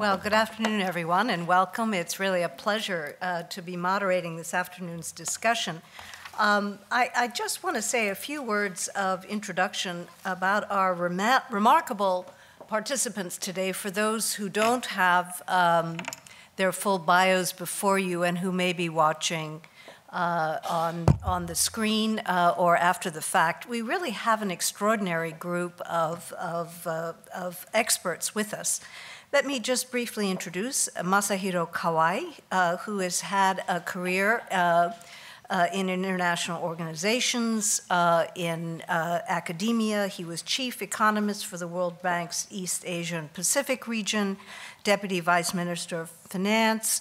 Well, good afternoon, everyone, and welcome. It's really a pleasure uh, to be moderating this afternoon's discussion. Um, I, I, just want to say a few words of introduction about our rema remarkable participants today for those who don't have um, their full bios before you and who may be watching uh, on, on the screen uh, or after the fact. We really have an extraordinary group of, of, uh, of experts with us. Let me just briefly introduce Masahiro Kawai, uh, who has had a career uh, uh, in international organizations, uh, in uh, academia. He was chief economist for the World Bank's East Asia and Pacific region, deputy vice minister of finance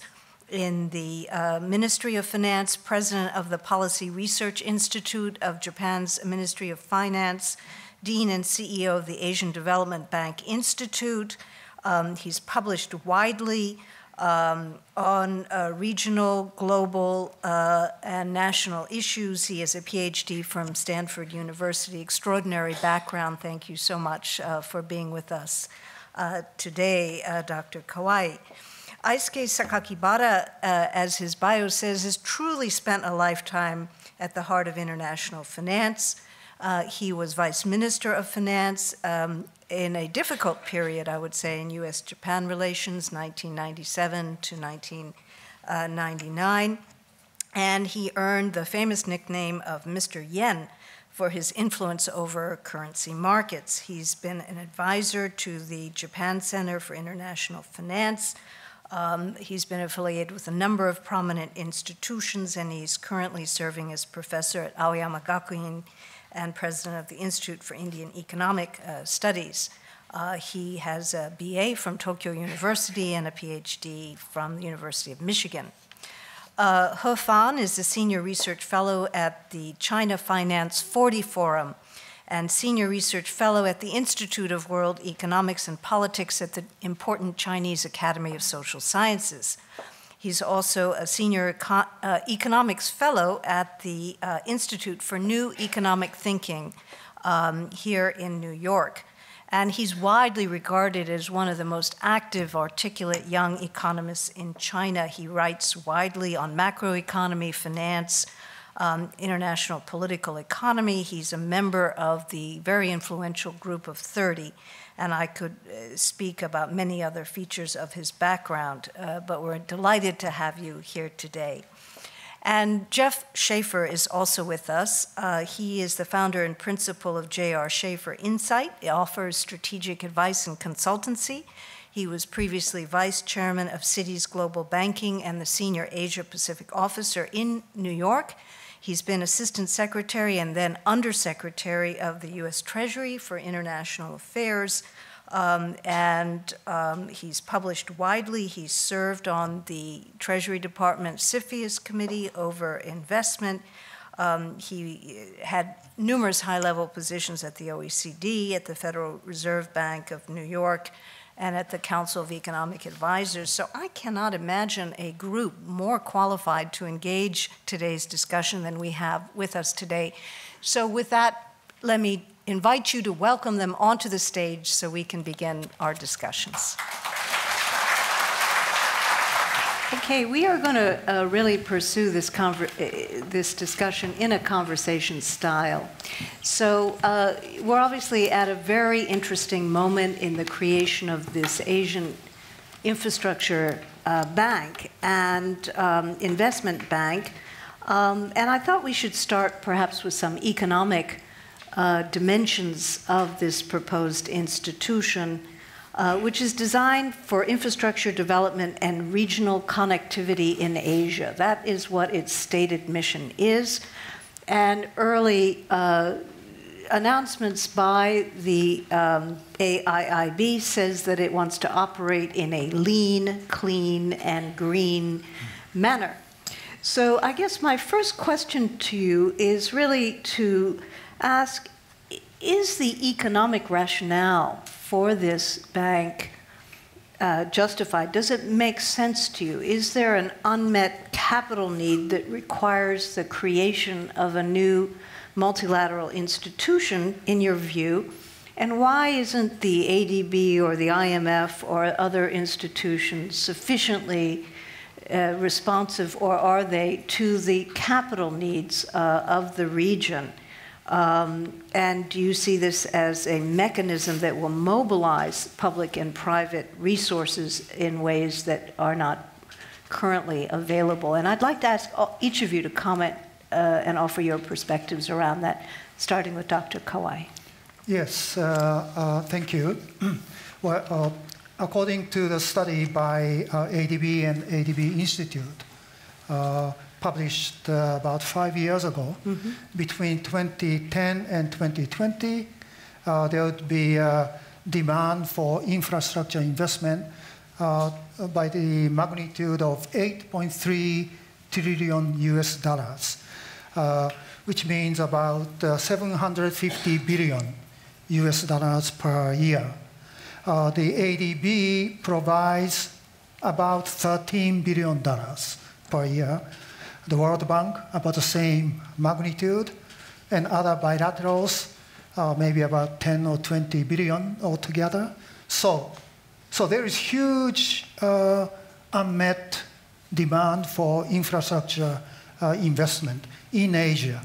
in the uh, Ministry of Finance, president of the Policy Research Institute of Japan's Ministry of Finance, dean and CEO of the Asian Development Bank Institute, um, he's published widely um, on uh, regional, global, uh, and national issues. He has a PhD from Stanford University. Extraordinary background. Thank you so much uh, for being with us uh, today, uh, Dr. Kawai. Eisuke Sakakibara, uh, as his bio says, has truly spent a lifetime at the heart of international finance. Uh, he was vice minister of finance um, in a difficult period, I would say, in US Japan relations, 1997 to 1999. And he earned the famous nickname of Mr. Yen for his influence over currency markets. He's been an advisor to the Japan Center for International Finance. Um, he's been affiliated with a number of prominent institutions, and he's currently serving as professor at Aoyama Gakuin and president of the Institute for Indian Economic uh, Studies. Uh, he has a BA from Tokyo University and a PhD from the University of Michigan. Uh, He Fan is a senior research fellow at the China Finance 40 Forum and senior research fellow at the Institute of World Economics and Politics at the important Chinese Academy of Social Sciences. He's also a senior econ uh, economics fellow at the uh, Institute for New Economic Thinking um, here in New York. And he's widely regarded as one of the most active, articulate young economists in China. He writes widely on macroeconomy, finance, um, international political economy. He's a member of the very influential Group of 30 and I could uh, speak about many other features of his background, uh, but we're delighted to have you here today. And Jeff Shafer is also with us. Uh, he is the founder and principal of J.R. Shafer Insight. He offers strategic advice and consultancy. He was previously vice chairman of Citi's Global Banking and the senior Asia Pacific officer in New York. He's been Assistant Secretary and then Undersecretary of the U.S. Treasury for International Affairs. Um, and um, he's published widely. He's served on the Treasury Department CFIUS Committee over investment. Um, he had numerous high level positions at the OECD, at the Federal Reserve Bank of New York, and at the Council of Economic Advisors. So I cannot imagine a group more qualified to engage today's discussion than we have with us today. So with that, let me invite you to welcome them onto the stage so we can begin our discussions. Okay, we are going to uh, really pursue this, uh, this discussion in a conversation style. So, uh, we're obviously at a very interesting moment in the creation of this Asian infrastructure uh, bank and um, investment bank. Um, and I thought we should start perhaps with some economic uh, dimensions of this proposed institution uh, which is designed for infrastructure development and regional connectivity in Asia. That is what its stated mission is. And early uh, announcements by the um, AIIB says that it wants to operate in a lean, clean, and green manner. So I guess my first question to you is really to ask, is the economic rationale for this bank uh, justified? Does it make sense to you? Is there an unmet capital need that requires the creation of a new multilateral institution, in your view? And why isn't the ADB or the IMF or other institutions sufficiently uh, responsive, or are they, to the capital needs uh, of the region? Um, and do you see this as a mechanism that will mobilize public and private resources in ways that are not currently available? And I'd like to ask each of you to comment uh, and offer your perspectives around that, starting with Dr. Kawai. Yes, uh, uh, thank you. well, uh, according to the study by uh, ADB and ADB Institute, uh, published about five years ago, mm -hmm. between 2010 and 2020, there would be demand for infrastructure investment by the magnitude of 8.3 trillion US dollars, uh, which means about uh, 750 billion US dollars per year. Uh, the ADB provides about 13 billion dollars per year. The World Bank about the same magnitude, and other bilaterals uh, maybe about 10 or 20 billion altogether. So, so there is huge uh, unmet demand for infrastructure uh, investment in Asia.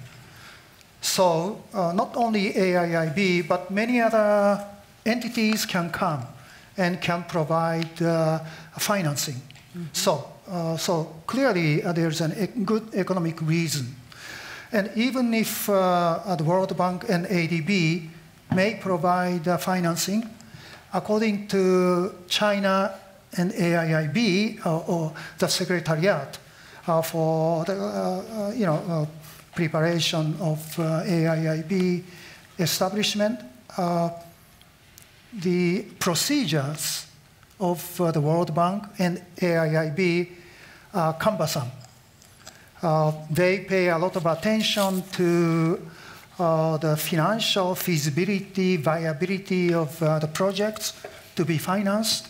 So uh, not only AIIB, but many other entities can come and can provide uh, financing. Mm -hmm. So, uh, so clearly uh, there's a good economic reason. And even if uh, the World Bank and ADB may provide uh, financing, according to China and AIIB uh, or the Secretariat uh, for the, you know, preparation of AIIB establishment, the procedures of uh, the World Bank and AIIB are cumbersome. Uh, they pay a lot of attention to uh, the financial feasibility, viability of the projects to be financed,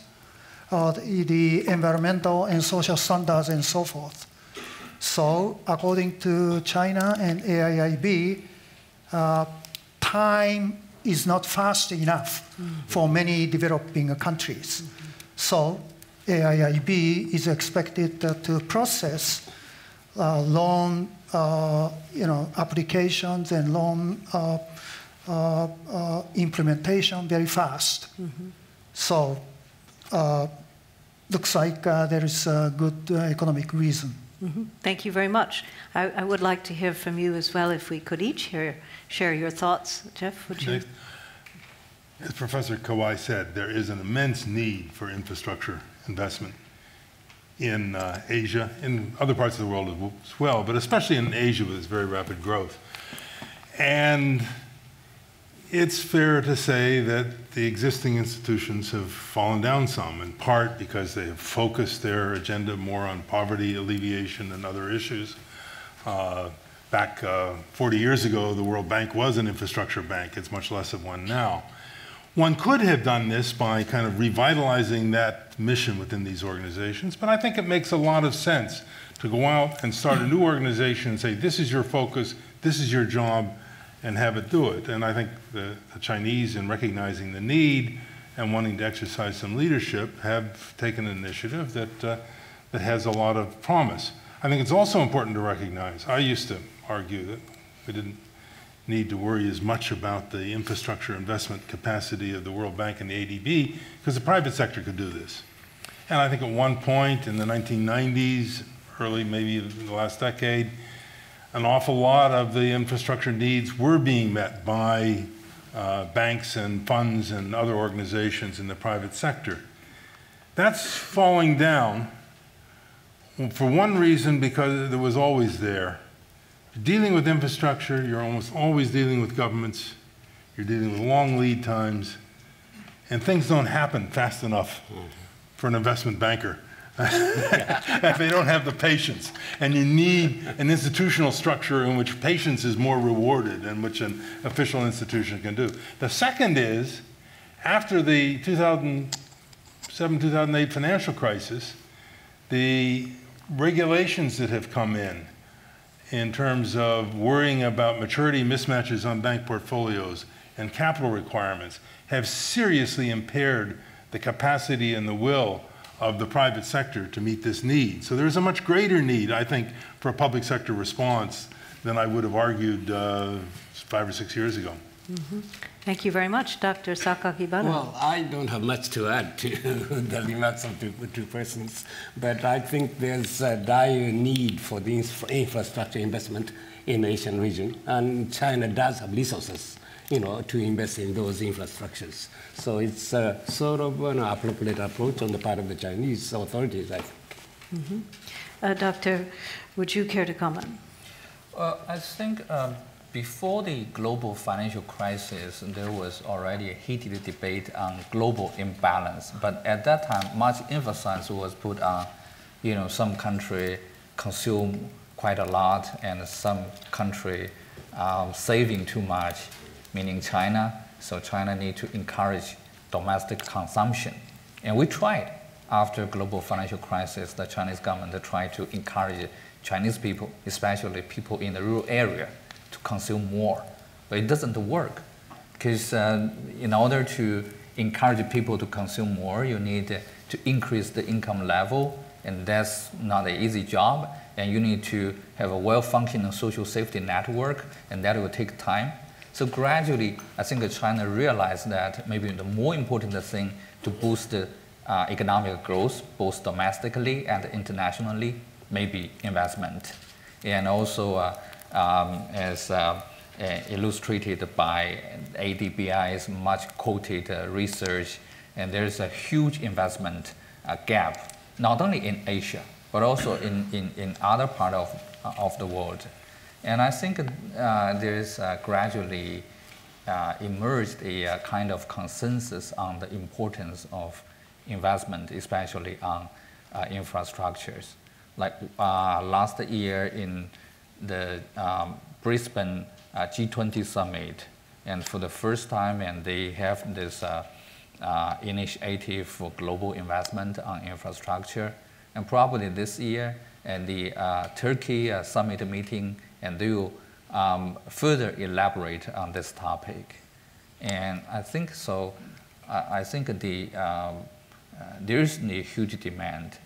uh, the, the, environmental and social standards and so forth. So according to China and AIIB, uh, time is not fast enough mm -hmm. for many developing countries. Mm -hmm. So AIIB is expected uh, to process uh, loan uh, you know, applications and loan uh, uh, implementation very fast. Mm -hmm. So looks like uh, there is a good uh, economic reason. Mm -hmm. Thank you very much. I, I, would like to hear from you as well, if we could each hear, share your thoughts. Jeff, would you? As Professor Kawai said, there is an immense need for infrastructure investment in uh, Asia, in other parts of the world as well, but especially in Asia with its very rapid growth. And it's fair to say that the existing institutions have fallen down some, in part because they have focused their agenda more on poverty alleviation and other issues. Uh, back uh, 40 years ago, the World Bank was an infrastructure bank. It's much less of one now. One could have done this by kind of revitalizing that mission within these organizations, but I think it makes a lot of sense to go out and start a new organization and say, this is your focus, this is your job, and have it do it. And I think the, the, Chinese, in recognizing the need and wanting to exercise some leadership, have taken an initiative that, uh, that has a lot of promise. I think it's also important to recognize, I used to argue that we didn't need to worry as much about the infrastructure investment capacity of the World Bank and the ADB, because the private sector could do this. And I think at one point in the 1990s, early maybe the last decade, an awful lot of the infrastructure needs were being met by uh, banks and funds and other organizations in the private sector. That's falling down for one reason because it was always there. Dealing with infrastructure, you're almost always dealing with governments, you're dealing with long lead times, and things don't happen fast enough for an investment banker. if they don't have the patience. And you need an institutional structure in which patience is more rewarded and which an official institution can do. The second is, after the 2007 2008 financial crisis, the regulations that have come in in terms of worrying about maturity mismatches on bank portfolios and capital requirements have seriously impaired the capacity and the will of the private sector to meet this need. So there's a much greater need, I think, for a public sector response than I would have argued uh, five or six years ago. Mm -hmm. Thank you very much, Dr. Sakakibara. Well, I don't have much to add to the remarks of the two persons, but I think there's a dire need for the infrastructure investment in the Asian region, and China does have resources, you know, to invest in those infrastructures. So it's a sort of an appropriate approach on the part of the Chinese authorities, I think. Mm -hmm. uh, doctor, would you care to comment? Uh, I think um, before the global financial crisis, there was already a heated debate on global imbalance. But at that time, much emphasis was put on, you know, some country consume quite a lot and some country um, saving too much, meaning China. So China need to encourage domestic consumption. And we tried after global financial crisis, the Chinese government tried to encourage Chinese people, especially people in the rural area, consume more. But it doesn't work because uh, in order to encourage people to consume more, you need to increase the income level, and that's not an easy job. And you need to have a well-functioning social safety network, and that will take time. So gradually, I think China realized that maybe the more important thing to boost the uh, economic growth, both domestically and internationally, maybe investment. And also, uh, um, as uh, uh, illustrated by ADBI's much quoted uh, research, and there's a huge investment uh, gap, not only in Asia, but also in, in, in other part of, of the world. And I think there's gradually emerged a kind of consensus on the importance of investment, especially on infrastructures like uh, last year in the um, Brisbane uh, G20 summit, and for the first time, and they have this uh, uh, initiative for global investment on infrastructure, and probably this year, and the uh, Turkey uh, summit meeting, and they will um, further elaborate on this topic. And I think so. I think the um, there is a huge demand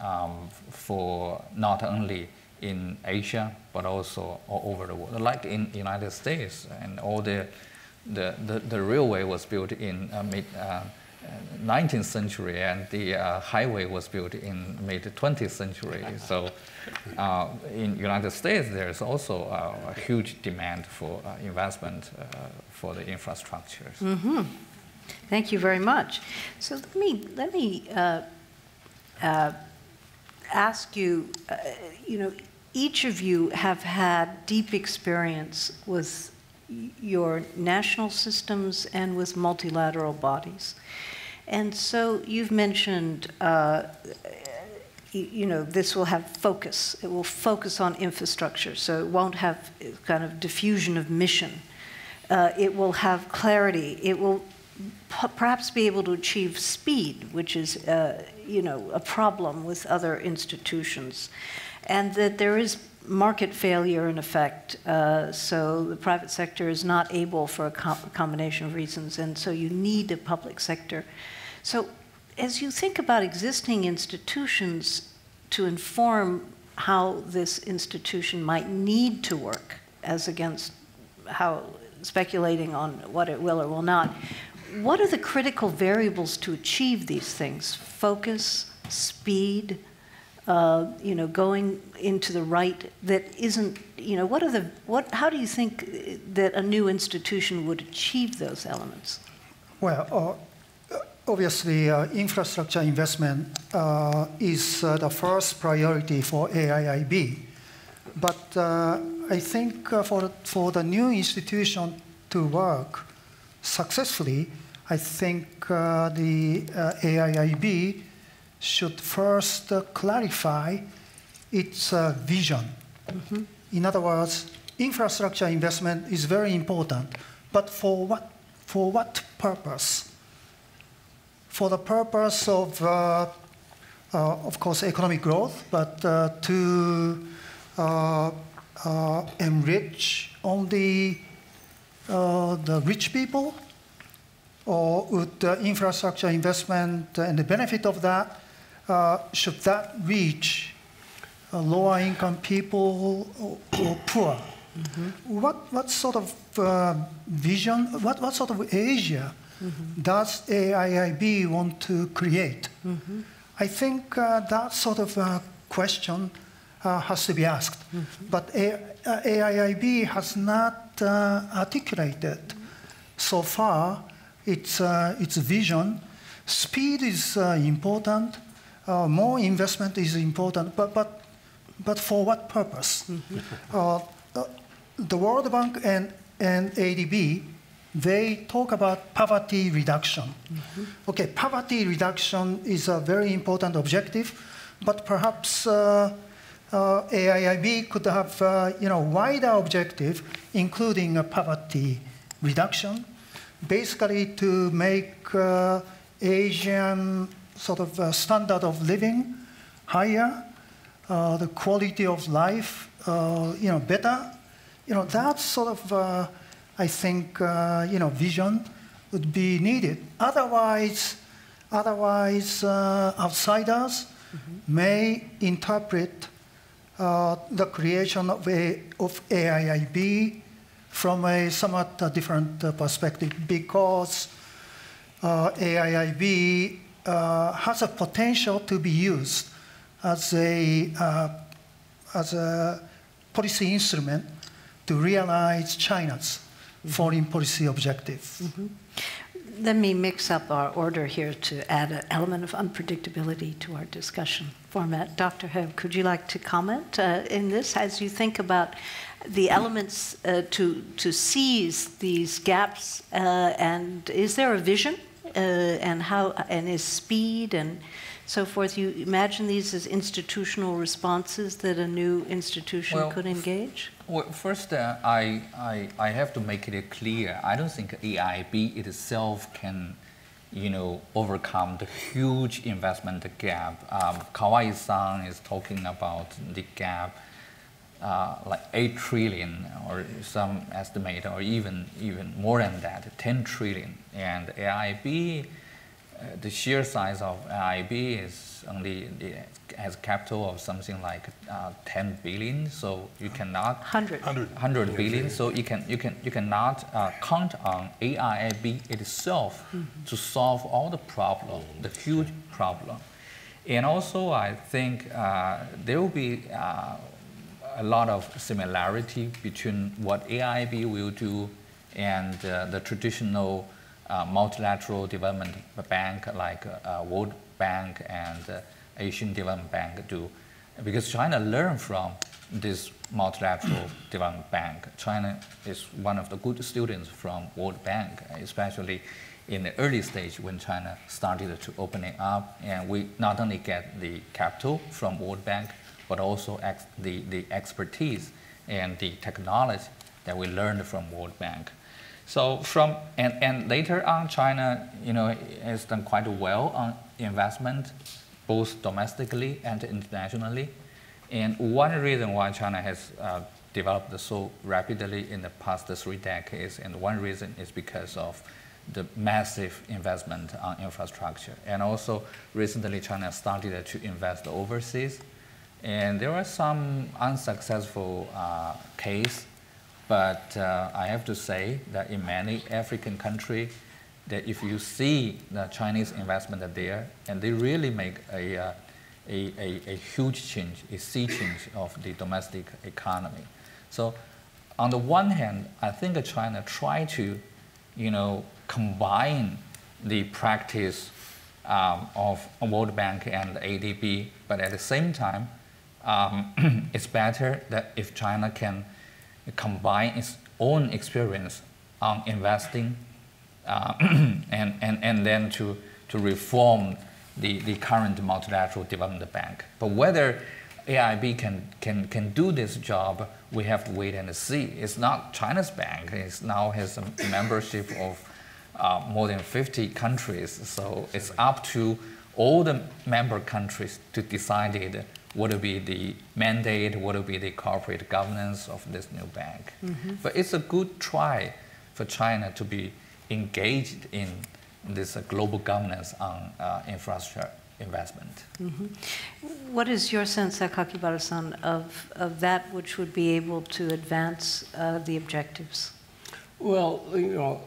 um, for not only in Asia but also all over the world. Like in United States, and all the the, the, the railway was built in uh, mid uh, 19th century, and the uh, highway was built in mid 20th century. So, uh, in United States, there's also a huge demand for uh, investment uh, for the infrastructures. Mm -hmm. Thank you very much. So let me let me ask you, you know, each of you have had deep experience with your national systems and with multilateral bodies. And so you've mentioned, uh, you know, this will have focus. It will focus on infrastructure, so it won't have kind of diffusion of mission. Uh, it will have clarity. It will perhaps be able to achieve speed, which is, uh, you know, a problem with other institutions, and that there is market failure in effect. Uh, so the private sector is not able for a, com a combination of reasons, and so you need a public sector. So as you think about existing institutions to inform how this institution might need to work, as against how speculating on what it will or will not, what are the critical variables to achieve these things? Focus, speed, uh, you know, going into the right that isn't, you know, what are the, what, how do you think that a new institution would achieve those elements? Well, uh, obviously, uh, infrastructure investment uh, is uh, the first priority for AIIB. But uh, I think for, for the new institution to work successfully, I think the AIIB should first uh, clarify its uh, vision. Mm -hmm. In other words, infrastructure investment is very important, but for what, for what purpose? For the purpose of, uh, uh, of course, economic growth, but to enrich only uh, the rich people? Or would the infrastructure investment and the benefit of that, uh, should that reach uh, lower income people or, or poor? Mm-hmm. What, what sort of uh, vision, what, what sort of Asia mm-hmm. does AIIB want to create? Mm-hmm. I think uh, that sort of uh, question uh, has to be asked. Mm-hmm. But A- AIIB has not uh, articulated so far its, uh, its vision. Speed is uh, more investment is important, but, but, but for what purpose? Mm-hmm. the World Bank and, and ADB they talk about poverty reduction. Mm-hmm. Okay, poverty reduction is a very important objective, but perhaps uh, uh, AIIB could have uh, you know wider objective, including a poverty reduction, basically to make uh, Asian sort of uh, standard of living higher, uh, the quality of life you know better. You know that sort of I think uh, you know vision would be needed. Otherwise, otherwise uh, outsiders mm-hmm. may interpret uh, the creation of, a, of AIIB from a somewhat uh, different uh, perspective because uh, AIIB has a potential to be used as a, as a policy instrument to realize China's foreign policy objectives. Mm-hmm. Let me mix up our order here to add an element of unpredictability to our discussion format. Dr. Hebb, could you like to comment uh, in this as you think about the elements uh, to, to seize these gaps? Uh, and is there a vision? Uh, and how and is speed and so forth. You imagine these as institutional responses that a new institution well, could engage? Well, first, uh, I, I, I have to make it clear. I don't think AIIB itself can, you know, overcome the huge investment gap. Um, Kawai-san is talking about the gap, uh, like 8 trillion or some estimate, or even, even more than that, 10 trillion. And AIIB uh, the sheer size of AIIB is only has capital of something like uh, 10 billion, so you cannot 100 100, 100 billion, so you can you can you cannot uh, count on AIIB itself mm-hmm. to solve all the problem, the huge problem, and also I think uh, there will be uh, a lot of similarity between what AIIB will do and uh, the traditional uh, multilateral development bank like uh, World Bank and uh, Asian Development Bank do. Because China learned from this multilateral development bank. China is one of the good students from World Bank, especially in the early stage when China started to open it up. And we not only get the capital from World Bank, but also the, the expertise and the technology that we learned from World Bank. So from and, and later on, China, you know, has done quite well on investment, both domestically and internationally. And one reason why China has uh, developed so rapidly in the past three decades, and one reason is because of the massive investment on infrastructure. And also recently China started to invest overseas. And there are some unsuccessful uh, cases but uh, I have to say that in many African countries, that if you see the Chinese investment there, and they really make a, uh, a, a, a, huge change, a sea change of the domestic economy. So on the one hand, I think China try to, you know, combine the practice um, of World Bank and ADB, but at the same time, um, it's better that if China can combine its own experience on investing uh, and, and, and then to, to reform the, the current multilateral development bank. But whether AIIB can, can, can do this job, we have to wait and see. It's not China's bank. It now has a membership of uh, more than 50 countries. So it's up to all the member countries to decide what will be the mandate, what will be the corporate governance of this new bank. Mm-hmm. But it's a good try for China to be engaged in this uh, global governance on uh, infrastructure investment. Mm-hmm. What is your sense, Sakakibara-san, of, of that which would be able to advance uh, the objectives? Well, you know,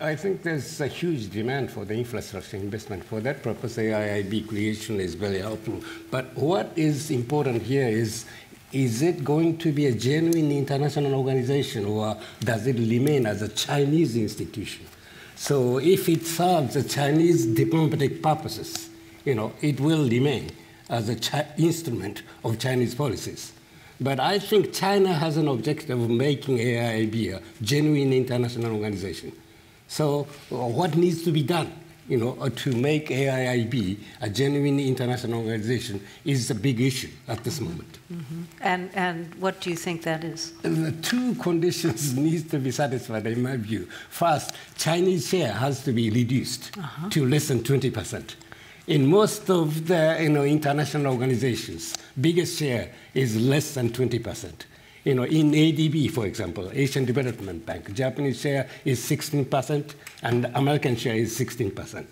I think there's a huge demand for the infrastructure investment. For that purpose, AIIB creation is very helpful. But what is important here is is it going to be a genuine international organization or does it remain as a Chinese institution? So if it serves the Chinese diplomatic purposes, you know, it will remain as an instrument of Chinese policies. But I think China has an objective of making AIIB a genuine international organization. So uh, what needs to be done? You know, uh, to make AIIB a genuine international organization is a big issue at this moment. Mm-hmm. And, and what do you think that is? The two conditions need to be satisfied, in my view. First, Chinese share has to be reduced uh-huh. to less than 20 percent in most of the you know, international organizations, biggest share is less than 20%. You know, in ADB, for example, Asian Development Bank, Japanese share is 16% and American share is 16%.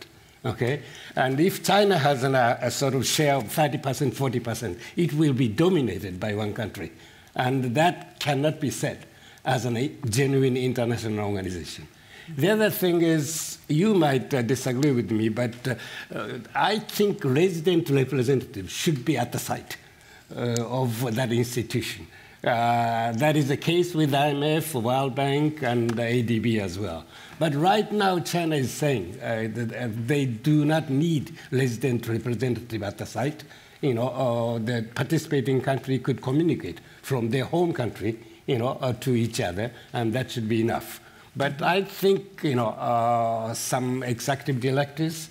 Okay? And if China has an, a, a sort of share of 30%, 40%, it will be dominated by one country. And that cannot be said as a genuine international organization. The other thing is, you might uh, disagree with me, but uh, uh, I think resident representatives should be at the site uh, of that institution. Uh, that is the case with IMF, World Bank, and ADB as well. But right now, China is saying uh, that they do not need resident representative at the site. You know, the participating country could communicate from their home country, you know, to each other, and that should be enough. But I think, you know, uh, some executive directors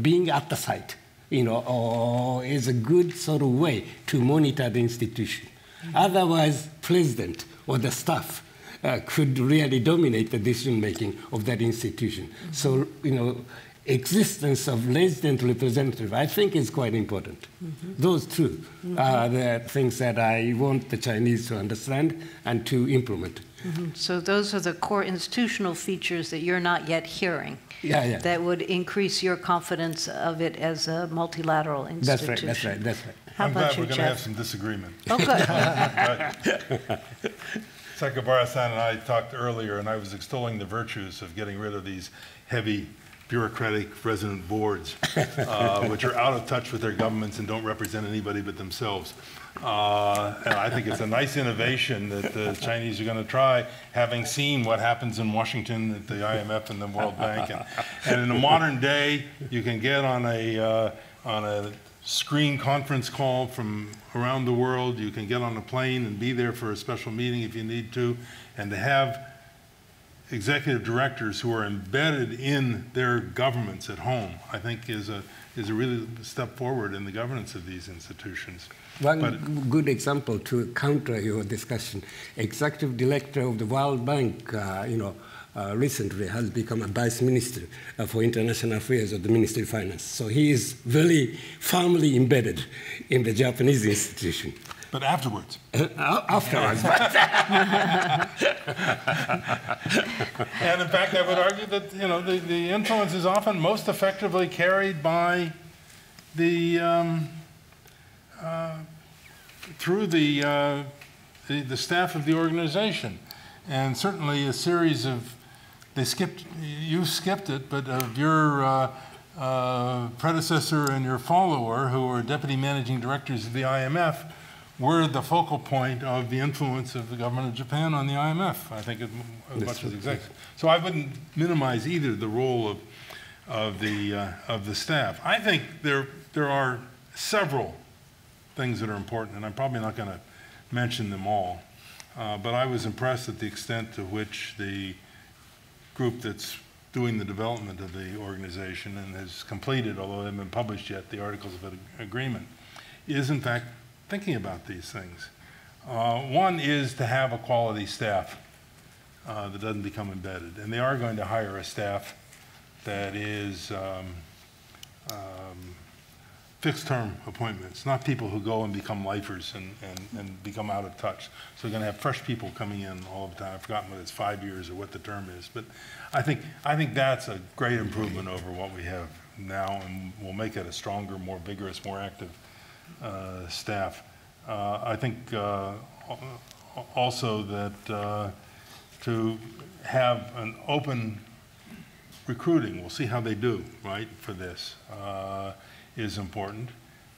being at the site, you know, uh, is a good sort of way to monitor the institution. Mm-hmm. Otherwise, president or the staff uh, could really dominate the decision making of that institution. Mm-hmm. So, you know, existence of resident representative, I think, is quite important. Mm-hmm. Those 2 mm-hmm. are the things that I want the Chinese to understand and to implement. Mm-hmm. So those are the core institutional features that you're not yet hearing. Yeah, yeah. That would increase your confidence of it as a multilateral institution. That's right. That's right. That's right. How I'm glad you, we're going to have some disagreement. Oh, good. Sakakibara-san and I talked earlier, and I was extolling the virtues of getting rid of these heavy bureaucratic resident boards, uh, which are out of touch with their governments and don't represent anybody but themselves. Uh, and I think it's a nice innovation that the Chinese are going to try, having seen what happens in Washington at the IMF and the World Bank. And, and in a modern day, you can get on a, uh, on a screen conference call from around the world. You can get on a plane and be there for a special meeting if you need to. And to have executive directors who are embedded in their governments at home, I think is a, is a really step forward in the governance of these institutions. One but, good example to counter your discussion, executive director of the World Bank, uh, you know, uh, recently has become a vice minister uh, for international affairs of the Ministry of Finance. So he is very firmly embedded in the Japanese institution. But afterwards. afterwards. and in fact, I would argue that you know the, the influence is often most effectively carried by the um, uh, through the, uh, the, the staff of the organization, and certainly a series of they skipped you skipped it, but of your uh, uh predecessor and your follower, who were deputy managing directors of the IMF were the focal point of the influence of the government of Japan on the IMF, I think, as, as much as executive. So I wouldn't minimize either the role of, of, the, uh, of the staff. I think there, there are several things that are important, and I'm probably not going to mention them all. Uh, but I was impressed at the extent to which the group that's doing the development of the organization and has completed, although they haven't been published yet, the Articles of Agreement, is in fact thinking about these things. Uh, one is to have a quality staff uh, that doesn't become embedded. And they are going to hire a staff that is um, um, fixed term appointments, not people who go and become lifers and, and, and become out of touch. So we're going to have fresh people coming in all the time. I've forgotten whether it's five years or what the term is, but I think, I think that's a great improvement over what we have now, and will make it a stronger, more vigorous, more active uh, staff. Uh, I think uh, also that uh, to have an open recruiting, we'll see how they do, right, for this, uh, is important.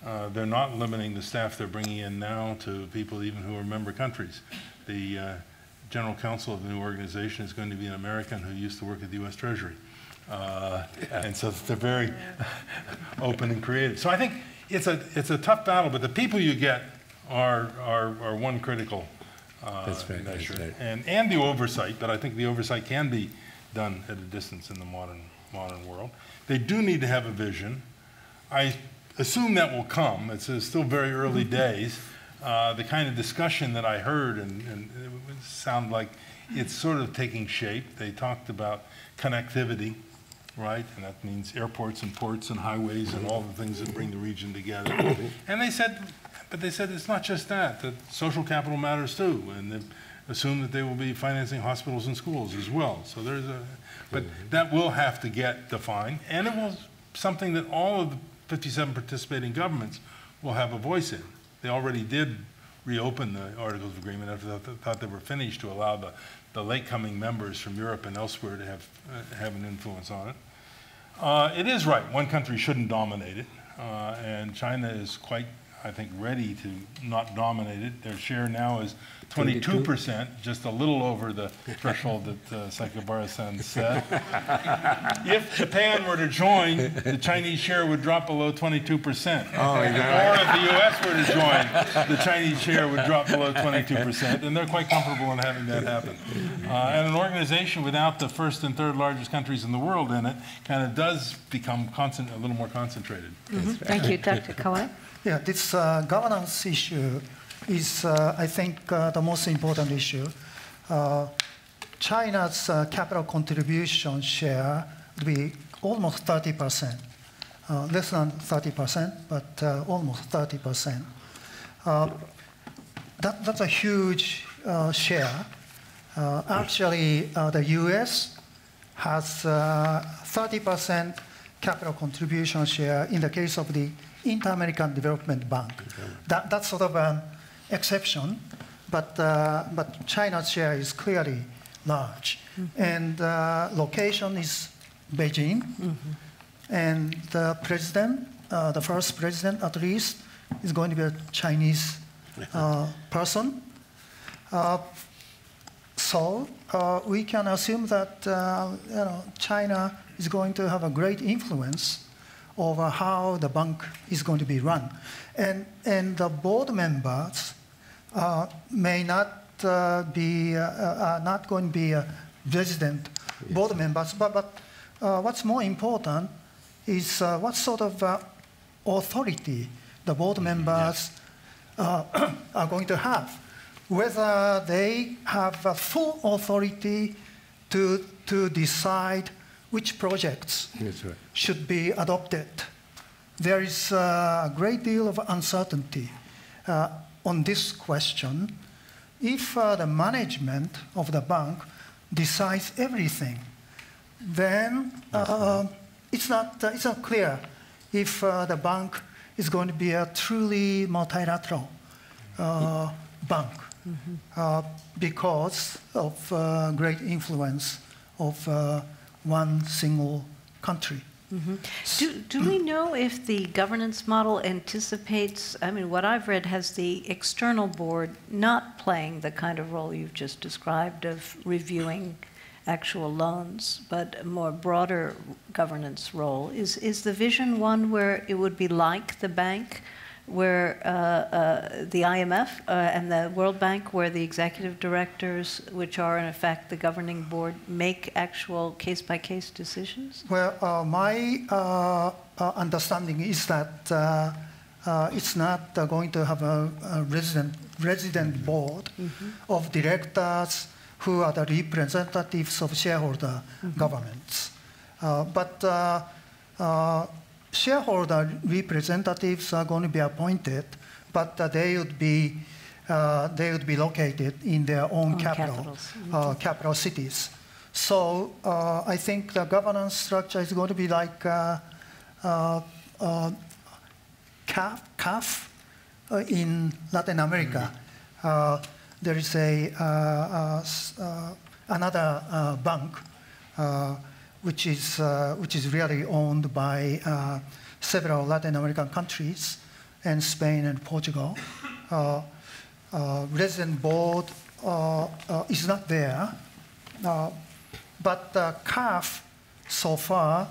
Uh, They're not limiting the staff they're bringing in now to people even who are member countries. The uh, general counsel of the new organization is going to be an American who used to work at the U.S. Treasury. Uh, And so they're very open and creative. So I think it's a, it's a tough battle, but the people you get are, are, are one critical uh, That's right, that's right. And, and the oversight, but I think the oversight can be done at a distance in the modern, modern world. They do need to have a vision. I assume that will come. It's uh, still very early days. Uh, the kind of discussion that I heard and, and it would sound like it's sort of taking shape. They talked about connectivity, right? And that means airports and ports and highways and all the things that bring the region together. and they said, but they said it's not just that, that social capital matters too. And they assume that they will be financing hospitals and schools as well. So there's a, but that will have to get defined. And it will, something that all of the 57 participating governments will have a voice in. They already did reopen the Articles of Agreement after they thought they were finished to allow the, the late-coming members from Europe and elsewhere to have, uh, have an influence on it. Uh, it is right, one country shouldn't dominate it, uh, and China is quite, I think, ready to not dominate it. Their share now is 22%, just a little over the threshold that uh, Sakibara-san said. If Japan were to join, the Chinese share would drop below 22%. Oh, is Or if the US were to join, the Chinese share would drop below 22%, and they're quite comfortable in having that happen. Uh, And an organization without the first and third largest countries in the world in it kind of does become concent, a little more concentrated. Thank you, Dr. Kawai. Yeah, this uh, governance issue is, uh, I think, uh, the most important issue. Uh, China's uh, capital contribution share would be almost 30%, uh, less than 30%, but uh, almost 30%. Uh, that, that's a huge uh, share. Uh, actually, uh, the US has uh, 30% capital contribution share in the case of the Inter-American Development Bank. That, that's sort of an exception, but, uh, but China's share is clearly large. And uh, location is Beijing. And the president, uh, the first president at least, is going to be a Chinese uh, person. Uh, so uh, we can assume that uh, you know, China is going to have a great influence over how the bank is going to be run. And, and the board members uh, may not uh, be, uh, uh, are not going to be uh, resident board members, but, but uh, what's more important is uh, what sort of uh, authority the board members uh, are going to have. Whether they have a full authority to, to decide which projects right. should be adopted. There is uh, a great deal of uncertainty uh, on this question. If uh, the management of the bank decides everything, then uh, it's, not, uh, it's not clear if uh, the bank is going to be a truly multilateral uh, bank uh, because of uh, great influence of uh, one single country. Mm-hmm. Do, do we know if the governance model anticipates, I mean, what I've read has the external board not playing the kind of role you've just described of reviewing actual loans, but a more broader governance role. Is, is the vision one where it would be like the bank, where uh, uh, the IMF uh, and the World Bank, where the executive directors, which are in effect the governing board, make actual case by case decisions? Well, uh, my uh, uh, understanding is that uh, uh, it's not uh, going to have a, a resident, resident board of directors who are the representatives of shareholder governments. Uh, but uh, uh, shareholder representatives are going to be appointed, but uh, they would be uh, they would be located in their own Own capital capitals. uh, capital cities. So uh, I think the governance structure is going to be like uh, uh, uh, CAF, CAF uh, in Latin America. Uh, there is a uh, uh, uh, another uh, bank uh, which is uh, which is really owned by uh, several Latin American countries and Spain and Portugal. Uh, uh, resident board uh, uh, is not there, uh, but uh, CAF so far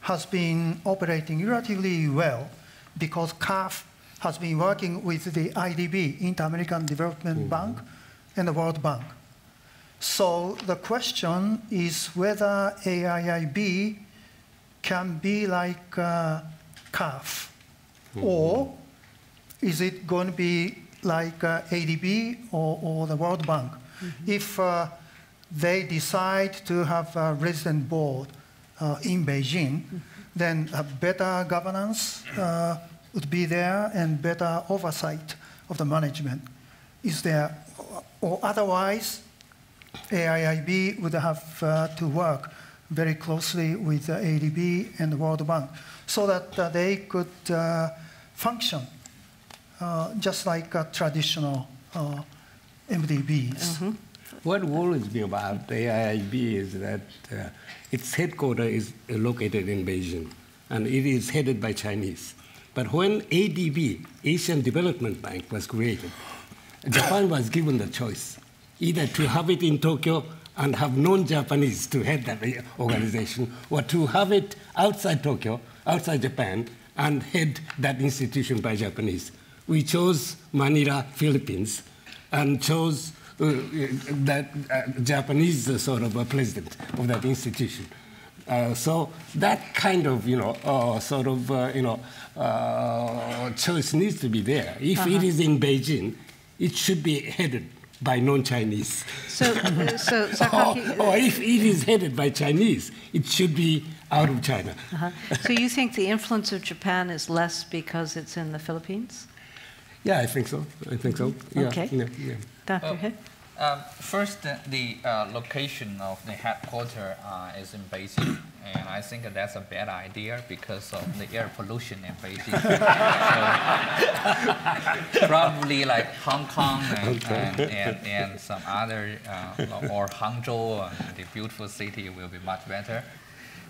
has been operating relatively well because CAF has been working with the IDB, Inter-American Development Bank, and the World Bank. So the question is whether AIIB can be like uh, CAF, or is it going to be like uh, ADB or, or the World Bank? If uh, they decide to have a resident board uh, in Beijing, then a better governance uh, would be there and better oversight of the management is there. Or otherwise, AIIB would have uh, to work very closely with the ADB and the World Bank so that uh, they could uh, function uh, just like uh, traditional uh, MDBs. What worries me about the AIIB is that uh, its headquarters is located in Beijing, and it is headed by Chinese. But when ADB, Asian Development Bank, was created, Japan was given the choice either to have it in Tokyo and have non-Japanese to head that organization, or to have it outside Tokyo, outside Japan, and head that institution by Japanese. We chose Manila, Philippines, and chose uh, that uh, Japanese uh, sort of a president of that institution. Uh, so that kind of, you know, uh, sort of, uh, you know, uh, choice needs to be there. If it is in Beijing, it should be headed by non-Chinese. So, uh, so or, Sakaki, or if it is headed by Chinese, it should be out of China. uh-huh. so you think the influence of Japan is less because it's in the Philippines? Yeah, I think so. I think so. Yeah, Okay. yeah, yeah. Dr. He? Um, first, the, uh, location of the headquarters uh, is in Beijing, and I think that's a bad idea because of the air pollution in Beijing. so, probably like Hong Kong and, and, and, and some other, uh, or Hangzhou, and the beautiful city will be much better.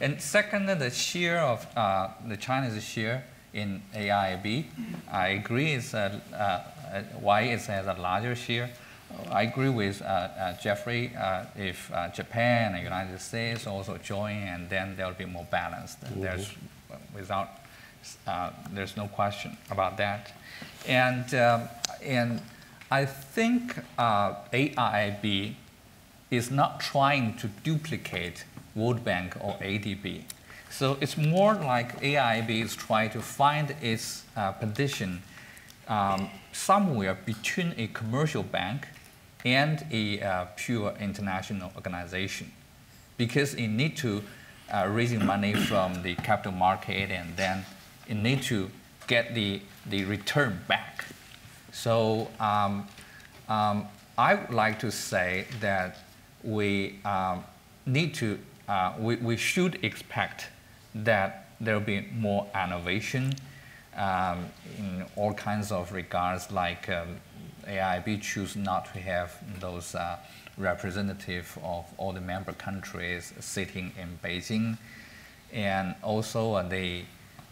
And second, the share of uh, the Chinese share in AIIB, I agree it's a, uh, uh, why it has a larger share. I agree with uh, uh, Jeffrey. Uh, if uh, Japan and United States also join, and then they'll be more balanced. And There's without uh, there's no question about that. And um, and I think uh, AIIB is not trying to duplicate World Bank or ADB. So it's more like AIIB is trying to find its uh, position um, somewhere between a commercial bank and a uh, pure international organization because it need to uh, raising money from the capital market and then it need to get the, the return back. So um, um, I would like to say that we um, need to, uh, we, we should expect that there will be more innovation um, in all kinds of regards, like um, AIIB choose not to have those uh, representative of all the member countries sitting in Beijing, and also uh, they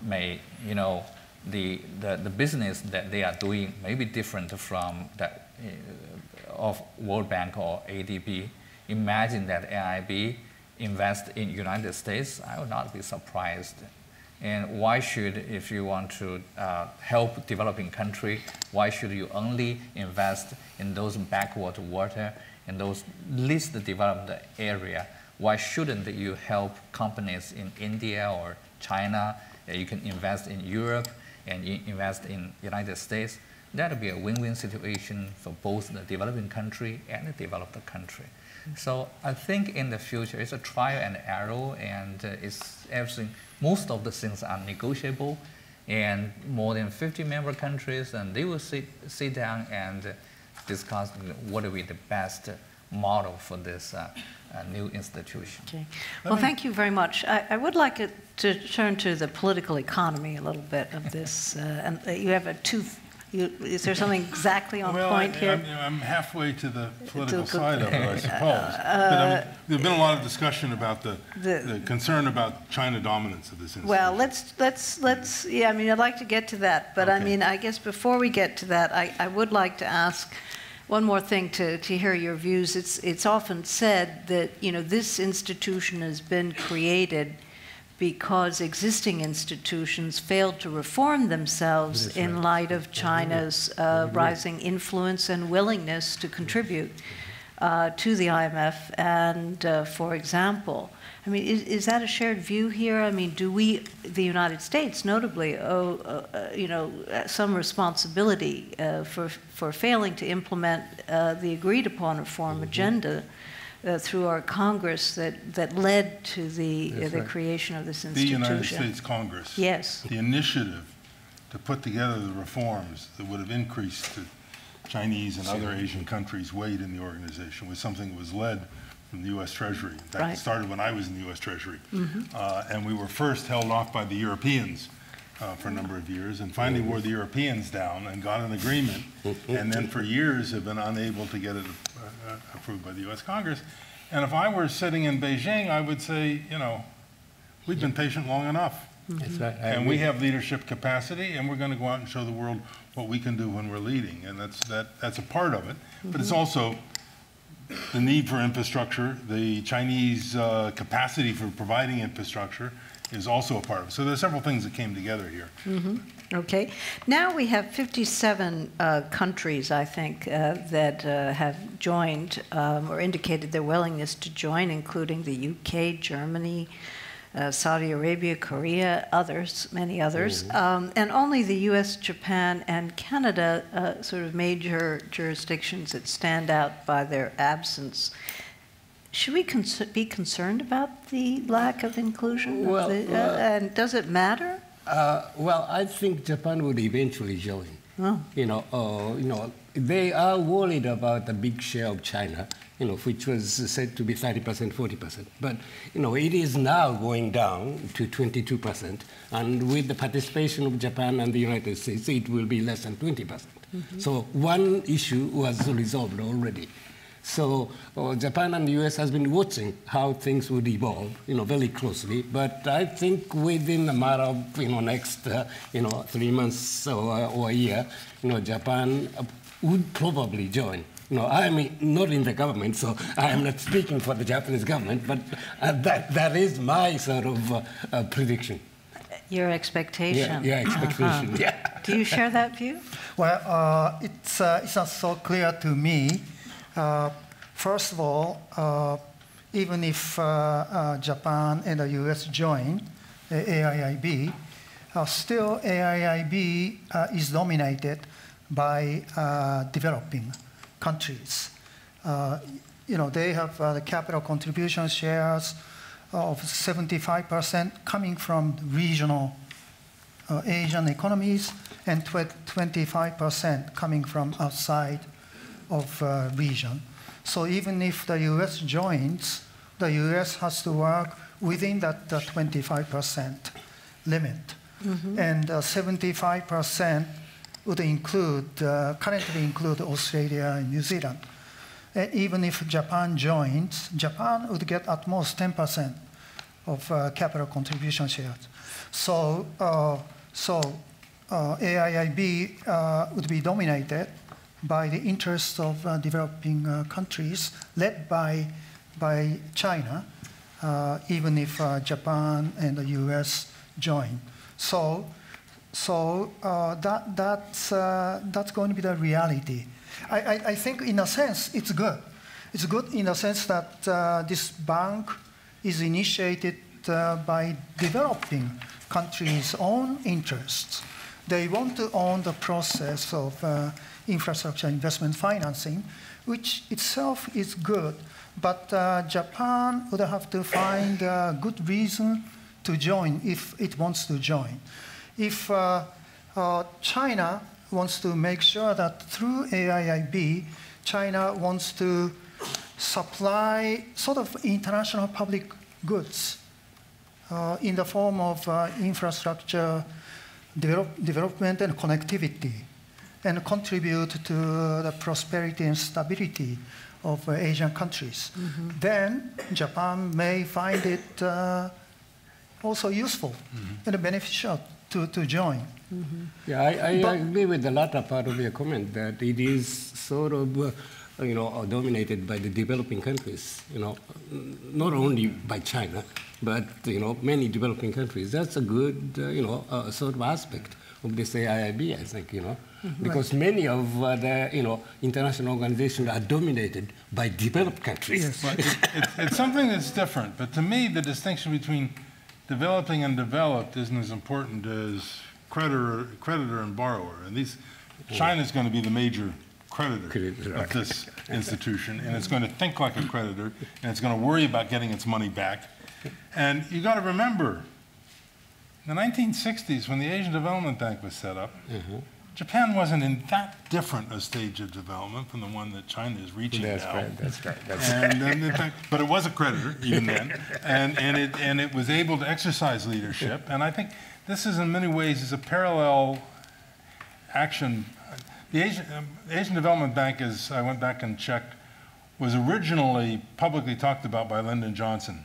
may, you know, the, the, the business that they are doing may be different from that uh, of World Bank or ADB. Imagine that AIIB invest in United States, I would not be surprised. And why should, if you want to uh, help developing country, why should you only invest in those backward water, in those least developed area? Why shouldn't you help companies in India or China? Uh, You can invest in Europe and invest in United States. That would be a win-win situation for both the developing country and the developed country. So I think in the future it's a trial and error, and uh, it's everything. Most of the things are negotiable, and more than 50 member countries, and they will sit sit down and uh, discuss what will be the best model for this uh, uh, new institution. Okay. Well, thank you very much. I, I would like it to turn to the political economy a little bit of this. Uh, and uh, you have a two. You, is there something exactly on well, point I, here? I'm, I'm halfway to the political go- side of it, I suppose. but I mean, uh, there's been a lot of discussion about the, The- the concern about China dominance of this institution. Well, let's, let's, let's, yeah, I mean, I'd like to get to that, but I mean, I guess before we get to that, I, I would like to ask one more thing to, to hear your views. It's, it's often said that, you know, this institution has been created because existing institutions failed to reform themselves That's in right. light of China's uh, rising influence and willingness to contribute uh, to the IMF. And uh, for example, I mean, is, is that a shared view here? I mean, do we, the United States notably, owe, uh, uh, you know, some responsibility uh, for, for failing to implement uh, the agreed upon reform Mm-hmm. agenda uh, through our Congress that, that led to the, uh, the right. creation of this institution. The? United States Congress. Yes. The initiative to put together the reforms that would have increased the Chinese and other Asian countries' weight in the organization was something that was led from the U.S. Treasury. In fact, Right. it started when I was in the U.S. Treasury. Uh, And we were first held off by the Europeans uh, for a number of years, and finally wore the Europeans down and got an agreement, and then for years have been unable to get it uh, uh, approved by the U.S. Congress. And if I were sitting in Beijing, I would say, you know, we've been patient long enough. That's right. I And we have leadership capacity, and we're going to go out and show the world what we can do when we're leading. And that's, that, that's a part of it. But it's also the need for infrastructure, the Chinese uh, capacity for providing infrastructure is also a part of it. So there's several things that came together here. Okay. Now we have 57 uh, countries, I think, uh, that uh, have joined um, or indicated their willingness to join, including the UK, Germany, uh, Saudi Arabia, Korea, others, many others. Um, and only the US, Japan, and Canada, uh, sort of major jurisdictions that stand out by their absence. Should we be concerned about the lack of inclusion? of the- uh, uh, and does it matter? Uh, well, I think Japan would eventually join. Oh. You know, uh, you know, they are worried about the big share of China, you know, which was said to be 30%, 40%. But, you know, it is now going down to 22%. And with the participation of Japan and the United States, it will be less than 20%. percent So one issue was resolved already. So uh, Japan and the U.S. has been watching how things would evolve, you know, very closely. But I think within a matter of you know next uh, you know three months or, or a year, you know, Japan uh, would probably join. You know, I mean, not in the government, so I am not speaking for the Japanese government, but uh, that that is my sort of uh, uh, prediction. Your expectation. Yeah, yeah, expectation. Uh-huh. Yeah. Do you share that view? Well, uh, it's, uh, it's not so clear to me. Uh, first of all, uh, even if uh, Japan and the US join AIIB, still AIIB is dominated by developing countries. You know, they have the capital contribution shares of 75% coming from regional uh, Asian economies and tw- 25% coming from outside of uh, region. So even if the US joins, the US has to work within that uh, 25% limit. And uh, 75% would include, uh, currently include Australia and New Zealand. And even if Japan joins, Japan would get at most 10% of uh, capital contribution shares. So, uh, so uh, AIIB uh, would be dominated by the interests of uh, developing uh, countries led by, by China, uh, even if uh, Japan and the US join. So, so uh, that, that's, uh, that's going to be the reality. I, I, I think, in a sense, it's good. It's good in a sense that this bank is initiated by developing countries' own interests they want to own the process of infrastructure investment financing, which itself is good, but uh, Japan would have to find a good reason to join if it wants to join. If uh, uh, China wants to make sure that through AIIB, China wants to supply sort of international public goods uh, in the form of uh, infrastructure develop, development and connectivity and contribute to the prosperity and stability of uh, Asian countries. Mm-hmm. Then Japan may find it uh, also useful mm-hmm. and beneficial to, to join. Mm-hmm. Yeah, I, I but, agree with the latter part of your comment that it is sort of, uh, you know, uh, dominated by the developing countries, you know, not only by China, but, you know, many developing countries. That's a good, uh, you know, uh, sort of aspect of this AIIB, I think, you know. Because right. many of uh, the, you know, international organizations are dominated by developed countries. Yes. well, it, it, it's something that's different, but to me, the distinction between developing and developed isn't as important as creditor, creditor and borrower. And these, China's going to be the major creditor of this institution, and it's going to think like a creditor, and it's going to worry about getting its money back. And you got to remember, in the 1960s, when the Asian Development Bank was set up, mm-hmm. Japan wasn't in that different a stage of development from the one that China is reaching that's now. Right, that's right. That's and, right. And fact, but it was a creditor even then, and, and, it, and it was able to exercise leadership. And I think this is in many ways is a parallel action. The Asian, um, Asian Development Bank, as I went back and checked, was originally publicly talked about by Lyndon Johnson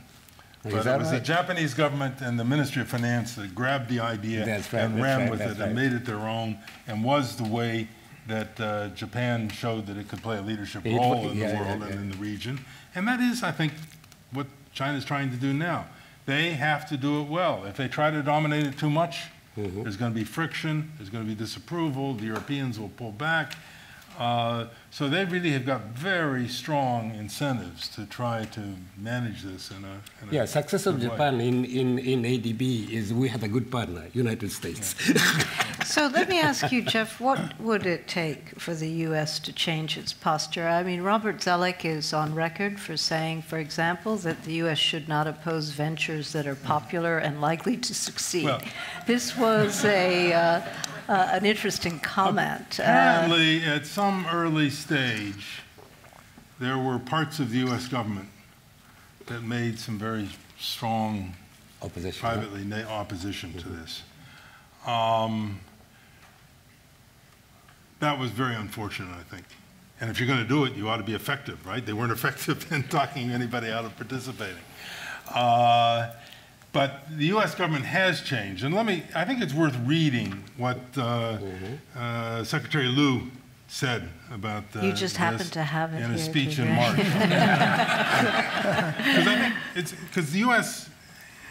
but it was right? the Japanese government and the Ministry of Finance that grabbed the idea right, and ran right, with it and made it their own and was the way that uh, Japan showed that it could play a leadership role in yeah, the world yeah, yeah. and in the region. And that is, I think, what China is trying to do now. They have to do it well. If they try to dominate it too much, mm-hmm. there's going to be friction, there's going to be disapproval, the Europeans will pull back. Uh, so they really have got very strong incentives to try to manage this in a, in yeah. Success of Japan in, in, in ADB is we have a good partner, United States. Yeah. so let me ask you, Jeff, what would it take for the U.S. to change its posture? I mean, Robert Zoellick is on record for saying, for example, that the U.S. should not oppose ventures that are popular and likely to succeed. Well, this was a uh, uh, an interesting comment. Apparently, uh, at some early stage, there were parts of the U.S. government that made some very strong opposition, privately opposition mm-hmm. to this. Um, that was very unfortunate, I think. And if you're going to do it, you ought to be effective, right? They weren't effective in talking anybody out of participating. Uh, but the U.S. government has changed. And let me, I think it's worth reading what uh, mm-hmm. uh, Secretary Lew said about uh, You just happen to have it in a speech in March. Because the U.S.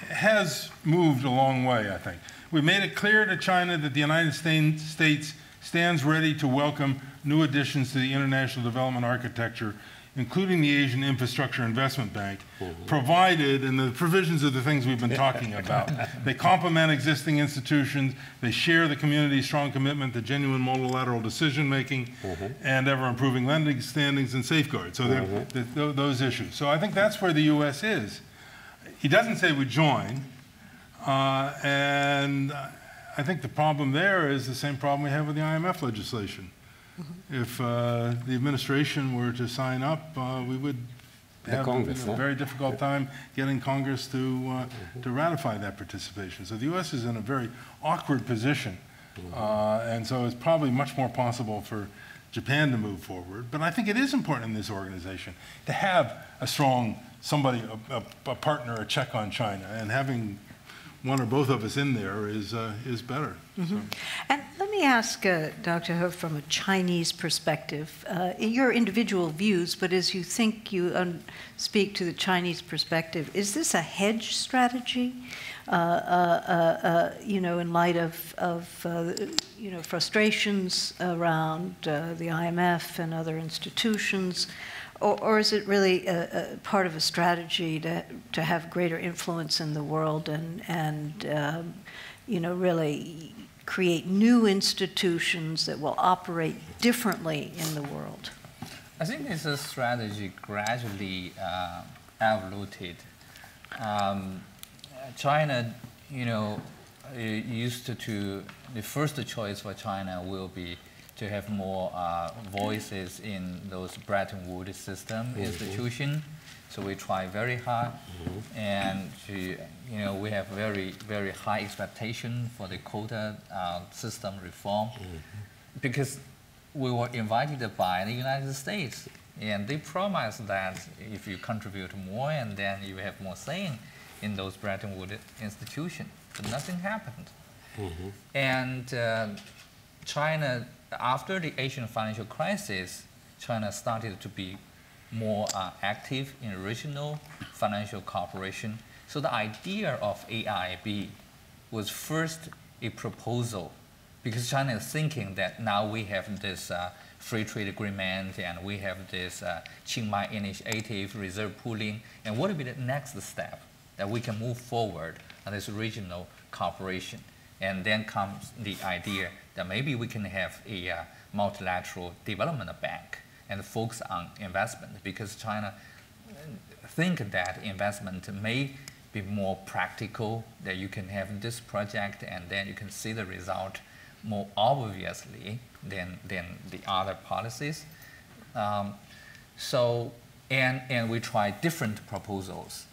has moved a long way, I think. We made it clear to China that the United States stands ready to welcome new additions to the international development architecture including the Asian Infrastructure Investment Bank, provided, and the provisions of the things we've been talking about, they complement existing institutions, they share the community's strong commitment to genuine multilateral decision making mm-hmm. and ever improving lending standings and safeguards. So mm-hmm. those issues. So I think that's where the U.S. is. He doesn't say we join, uh, and I think the problem there is the same problem we have with the IMF legislation. If uh, the administration were to sign up, uh, we would have Congress, a very difficult time getting Congress to, uh, mm-hmm. to ratify that participation. So the U.S. is in a very awkward position. Mm-hmm. Uh, and so it's probably much more possible for Japan to move forward. But I think it is important in this organization to have a strong somebody, a, a, a partner, a check on China, and having one or both of us in there is, uh, is better. Mm-hmm. So. And let me ask uh, Dr. He from a Chinese perspective, uh, your individual views, but as you think you um, speak to the Chinese perspective, is this a hedge strategy? Uh, uh, uh, you know, in light of, of you know, frustrations around the IMF and other institutions, or, or is it really a, a part of a strategy to, to have greater influence in the world and, and um, you know, really create new institutions that will operate differently in the world? I think is a strategy gradually uh, evoluted. Um, China, you know, used to, to, the first choice for China will be to have more uh, voices in those Bretton Woods system mm -hmm. institution. So we try very hard, mm -hmm. and to, you know we have very very high expectation for the quota uh, system reform, mm -hmm. because we were invited by the United States, and they promised that if you contribute more, and then you have more saying in those Bretton Woods institutions, but nothing happened. Mm-hmm. And uh, China after the Asian financial crisis, China started to be more uh, active in regional financial cooperation. So the idea of AIIB was first a proposal because China is thinking that now we have this uh, free trade agreement and we have this uh, Chiang Mai initiative, reserve pooling, and what will be the next step that we can move forward on this regional cooperation? And then comes the idea that maybe we can have a uh, multilateral development bank and focus on investment because China think that investment may be more practical, that you can have this project and then you can see the result more obviously than, than the other policies. Um, so, and, and we try different proposals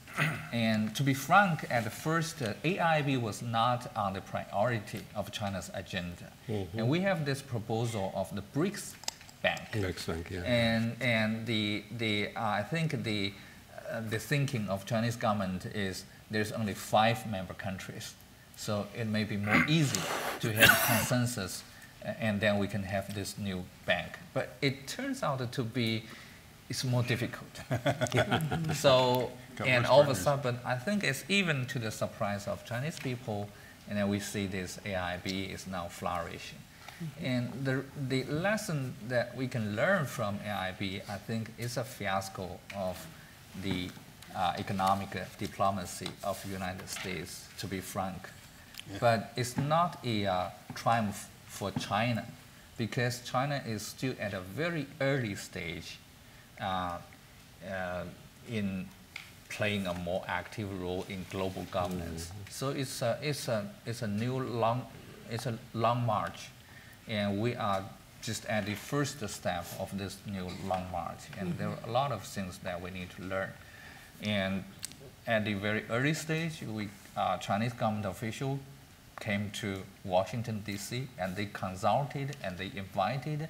and to be frank, at first, uh, AIIB was not on the priority of China's agenda. Mm -hmm. And we have this proposal of the BRICS Bank. BRICS Bank, yeah. And, and the, the, uh, I think the, uh, the thinking of Chinese government is there's only five member countries. So it may be more easy to have consensus uh, and then we can have this new bank. But it turns out to be, it's more difficult. so and all of a sudden, I think it's even to the surprise of Chinese people, and then we see this AIIB is now flourishing. Mm -hmm. And the, the lesson that we can learn from AIIB, I think, is a fiasco of the uh, economic diplomacy of the United States, to be frank. Yeah. But it's not a uh, triumph for China, because China is still at a very early stage uh, uh in playing a more active role in global governance. Mm -hmm. So it's a, it's, a, it's a new long, it's a long march. And we are just at the first step of this new long march. And mm -hmm. there are a lot of things that we need to learn. And at the very early stage, we, uh, Chinese government official came to Washington, D.C., and they consulted and they invited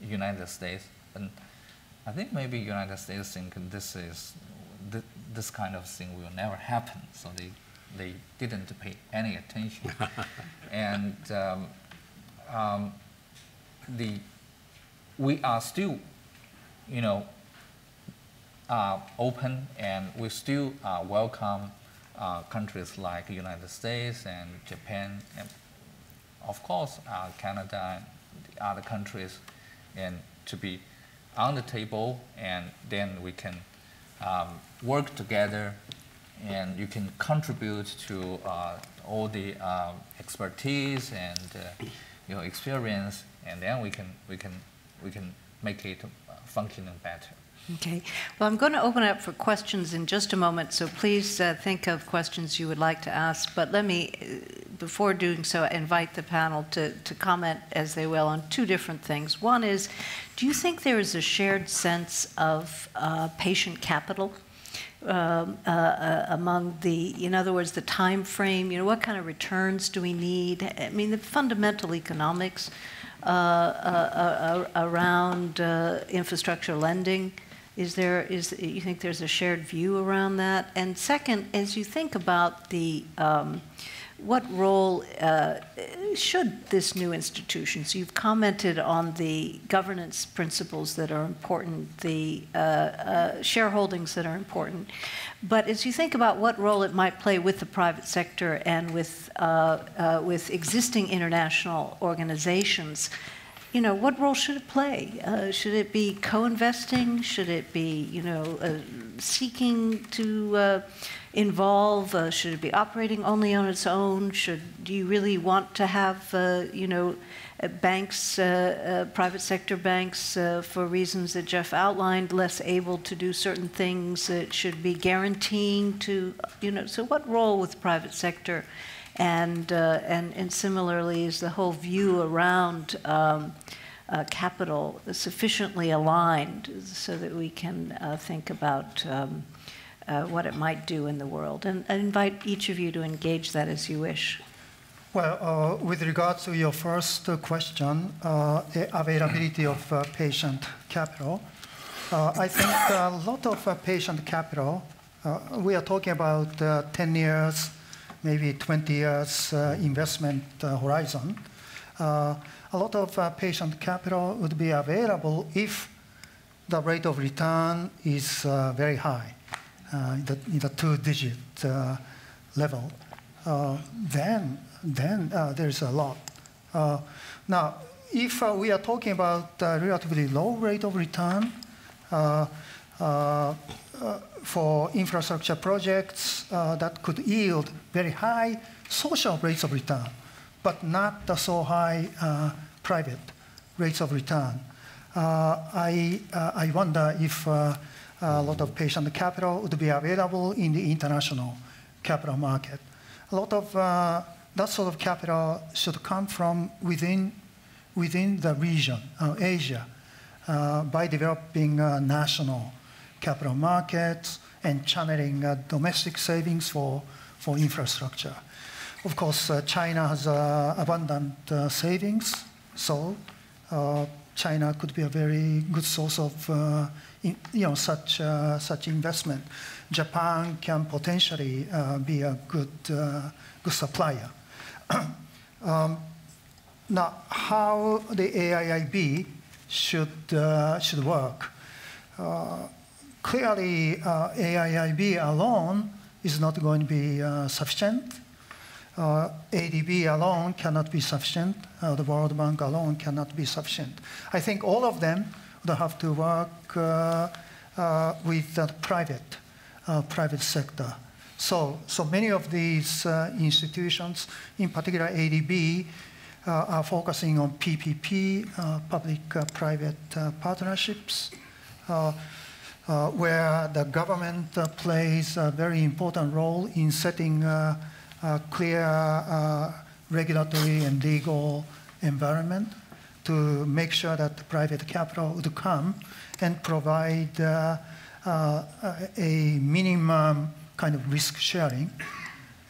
United States. And I think maybe United States think this is th this kind of thing will never happen. So they, they didn't pay any attention. and um, um, the, we are still, you know, uh, open and we still uh, welcome uh, countries like the United States and Japan and of course uh, Canada and the other countries and to be on the table and then we can um, work together and you can contribute to uh, all the uh, expertise and uh, your experience and then we can, we can, we can make it functioning better. Okay. Well, I'm going to open up for questions in just a moment, so please uh, think of questions you would like to ask. But let me, uh, before doing so, I invite the panel to, to comment as they will on two different things. One is, do you think there is a shared sense of uh, patient capital? Um, uh, uh, among the, in other words, the time frame, you know, what kind of returns do we need? I mean, the fundamental economics uh, uh, uh around infrastructure lending. Is there, is, you think there's a shared view around that? And second, as you think about the, um, what role uh, should this new institution? So you've commented on the governance principles that are important, the uh, uh, shareholdings that are important. But as you think about what role it might play with the private sector and with, uh, uh, with existing international organizations, you know, what role should it play? Uh, should it be co-investing? Should it be, you know, uh, seeking to uh, involve? Uh, should it be operating only on its own? Should do you really want to have, uh, you know, uh, banks, private sector banks, for reasons that Jeff outlined, less able to do certain things? That should be guaranteeing to, you know. So, what role with private sector? And, uh, and, and similarly is the whole view around um, uh, capital sufficiently aligned so that we can uh, think about um, uh, what it might do in the world. And I invite each of you to engage that as you wish. Well, uh, with regard to your first question, uh, availability of patient capital, I think a lot of patient capital, we are talking about 10 years, maybe 20 years uh, investment uh, horizon, uh, a lot of patient capital would be available if the rate of return is very high, in the, in the two-digit level. then, then there's a lot. now, if uh, we are talking about relatively low rate of return uh, for infrastructure projects uh, that could yield very high social rates of return, but not the so high uh, private rates of return. Uh, I, uh, I wonder if uh, a lot of patient capital would be available in the international capital market. A lot of that sort of capital should come from within, within the region, Asia, by developing national capital markets, and channeling uh, domestic savings for, for infrastructure. Of course, uh, China has uh, abundant savings, so China could be a very good source of in, you know, such, such investment. Japan can potentially be a good, good supplier. um, now, how the AIIB should, uh, should work. Uh, clearly uh, AIIB alone is not going to be uh, sufficient. Uh, ADB alone cannot be sufficient. Uh, the World Bank alone cannot be sufficient. I think all of them would have to work uh, uh, with the private, private sector. So, so many of these institutions, in particular ADB, are focusing on PPP, public-private partnerships. Uh, where the government uh, plays a very important role in setting a clear uh, regulatory and legal environment to make sure that private capital would come and provide uh, uh, a minimum kind of risk sharing.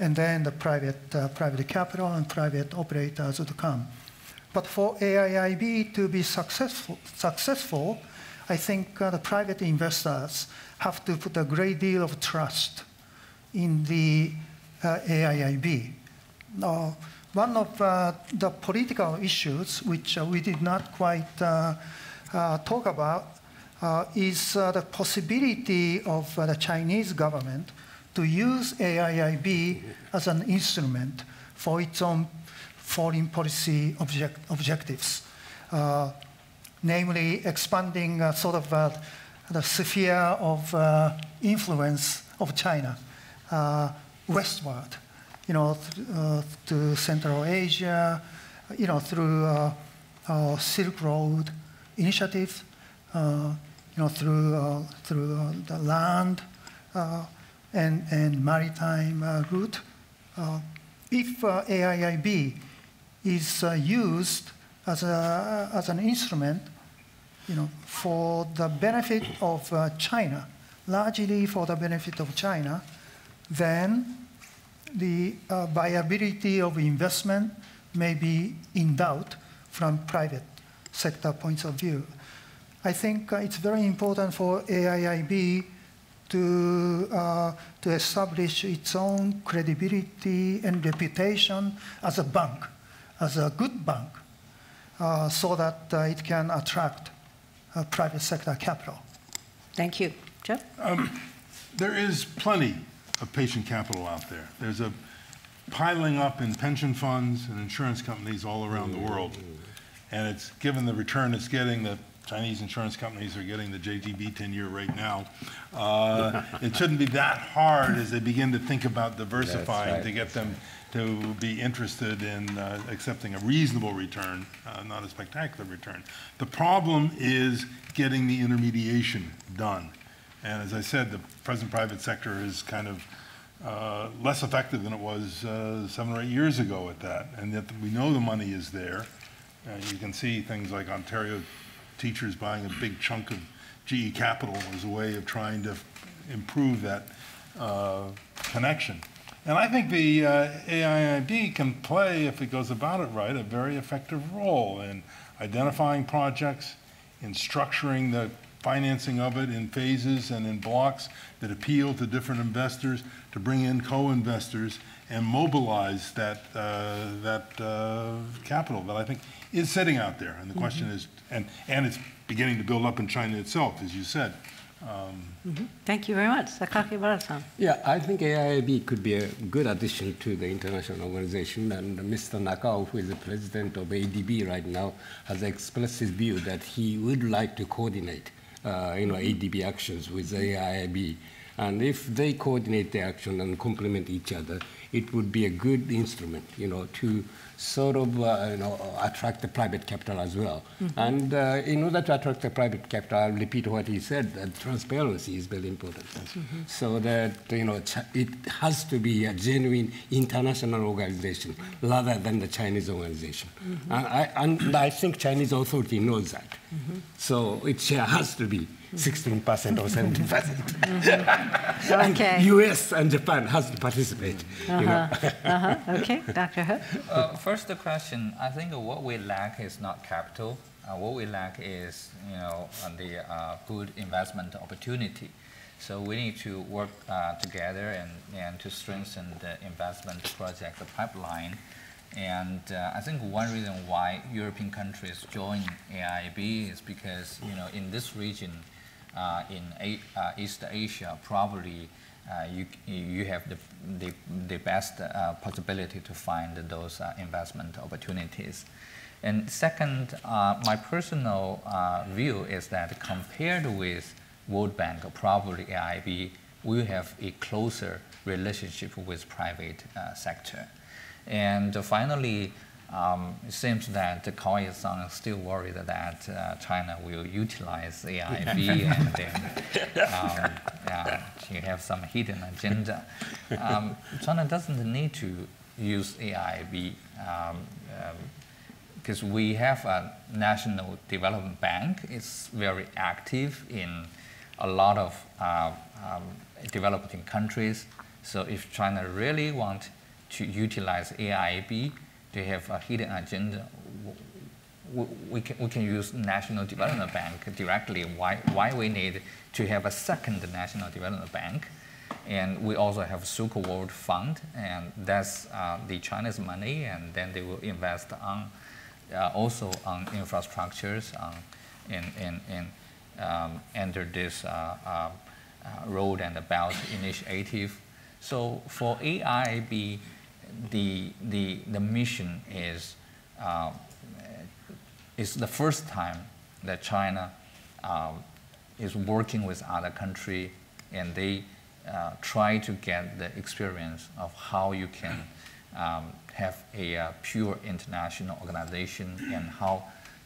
And then the private, uh, private capital and private operators would come. But for AIIB to be successful, successful I think uh, the private investors have to put a great deal of trust in the uh, AIIB. Uh, one of uh, the political issues which uh, we did not quite uh, talk about is the possibility of the Chinese government to use AIIB as an instrument for its own foreign policy object objectives namely expanding uh, sort of uh, the sphere of uh, influence of China uh, westward, you know, to uh, Central Asia, you know, through uh, Silk Road initiative, you know, through, through the land and, and maritime route. if AIIB is used as, a, as an instrument you know, for the benefit of uh, China, largely for the benefit of China, then the uh, viability of investment may be in doubt from private sector points of view. I think uh, it's very important for AIIB to, uh, to establish its own credibility and reputation as a bank, as a good bank, so that uh, it can attract uh, private sector capital. Thank you. Jeff? Um, there is plenty of patient capital out there. There's a piling up in pension funds and insurance companies all around the world. and it's given the return it's getting, the Chinese insurance companies are getting the JGB 10-year rate now. Uh, it shouldn't be that hard as they begin to think about diversifying right. to get them to be interested in uh, accepting a reasonable return, uh, not a spectacular return. The problem is getting the intermediation done. And as I said, the present private sector is kind of uh, less effective than it was uh, seven or eight years ago at that. And yet we know the money is there. You can see things like Ontario teachers buying a big chunk of GE Capital as a way of trying to improve that uh, connection. And I think the uh, AIIB can play, if it goes about it right, a very effective role in identifying projects, in structuring the financing of it in phases and in blocks that appeal to different investors, to bring in co-investors and mobilize that, uh, that uh, capital that I think is sitting out there. And the question is, and, and it's beginning to build up in China itself, as you said. Thank you very much. Sakakibara-san. Yeah, I think AIIB could be a good addition to the international organization. And Mr. Nakao, who is the president of ADB right now, has expressed his view that he would like to coordinate, uh, you know, ADB actions with AIIB. And if they coordinate the action and complement each other, it would be a good instrument, you know, to sort of, uh, you know, attract the private capital as well. And uh, in order to attract the private capital, I'll repeat what he said, that transparency is very important. So that, you know, it has to be a genuine international organization rather than the Chinese organization. And, I, and I think Chinese authority knows that. So it has to be 16% or 70%. And Okay. US and Japan has to participate. You know. Uh-huh. Okay, Dr. He. Uh, first, the question. I think what we lack is not capital. Uh, what we lack is, you know, the uh, good investment opportunity. So we need to work uh, together and, and to strengthen the investment project the pipeline. And uh, I think one reason why European countries join AIIB is because, you know, in this region, in A- uh, East Asia, probably uh, you, you have the, the, the best uh, possibility to find those uh, investment opportunities. And second, uh, my personal uh, view is that compared with World Bank, probably AIIB, we have a closer relationship with private uh, sector. And finally, um, it seems that Kawai-san is still worried that uh, China will utilize AIIB and then um, yeah, you have some hidden agenda. Um, China doesn't need to use AIIB because we have a national development bank. It's very active in a lot of uh, um, developing countries. So if China really want to utilize AIIB to have a hidden agenda, we can, we can use National Development Bank directly. Why, why we need to have a second National Development Bank? And we also have Silk Road Fund, and that's uh, the China's money, and then they will invest on uh, also on infrastructures on, in, in, in um, under this uh, uh, uh, road and belt initiative. So for AIIB, the, the, the mission is, uh, is the first time that China um, is working with other country and they uh, try to get the experience of how you can um, have a uh, pure international organization and how,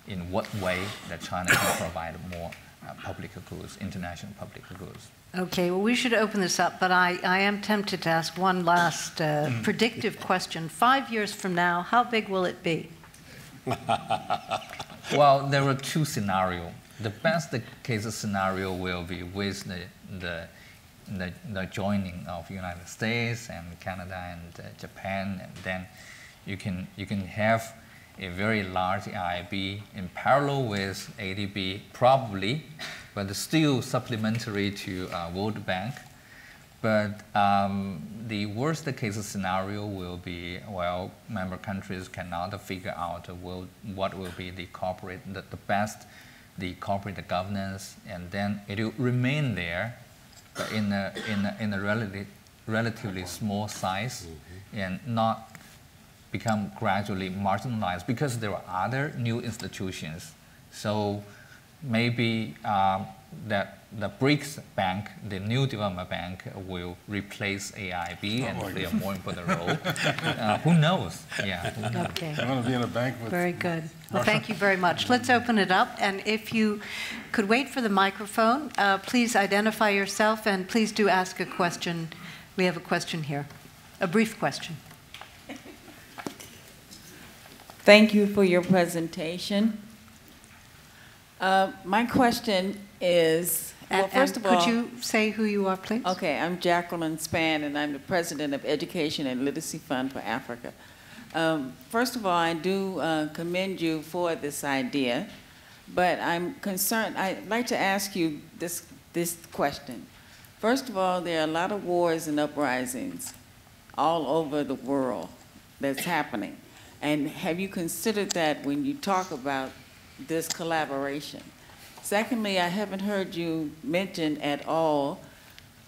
in what way that China can provide more uh, public goods, international public goods. Okay, well, we should open this up, but I, I am tempted to ask one last uh, predictive question. Five years from now, how big will it be? Well, there are two scenarios. The best case scenario will be with the, the, the, the joining of United States and Canada and uh, Japan, and then you can, you can have a very large IIB in parallel with ADB, probably, but still supplementary to uh, World Bank. But um, the worst case scenario will be well, member countries cannot figure out will, what will be the corporate, the, the best, the corporate governance, and then it will remain there, but in a, in a, in a relatively, relatively small size, and not become gradually marginalized because there are other new institutions. So maybe um, that the BRICS Bank, the new development bank, will replace AIIB and play a more important role. uh, who knows? Yeah. Who knows? Okay. I want to be in a bank with. Very good. Well, thank you very much. Let's open it up, and if you could wait for the microphone, uh, please identify yourself, and please do ask a question. We have a question here, a brief question. Thank you for your presentation. Uh, my question is, well, first of all, Could you say who you are, please? okay, I'm Jacqueline Span, and I'm the president of Education and Literacy Fund for Africa. Um, first of all, I do uh, commend you for this idea, but I'm concerned. I'd like to ask you this this question. First of all, there are a lot of wars and uprisings all over the world that's happening. And have you considered that when you talk about this collaboration? Secondly, I haven't heard you mention at all,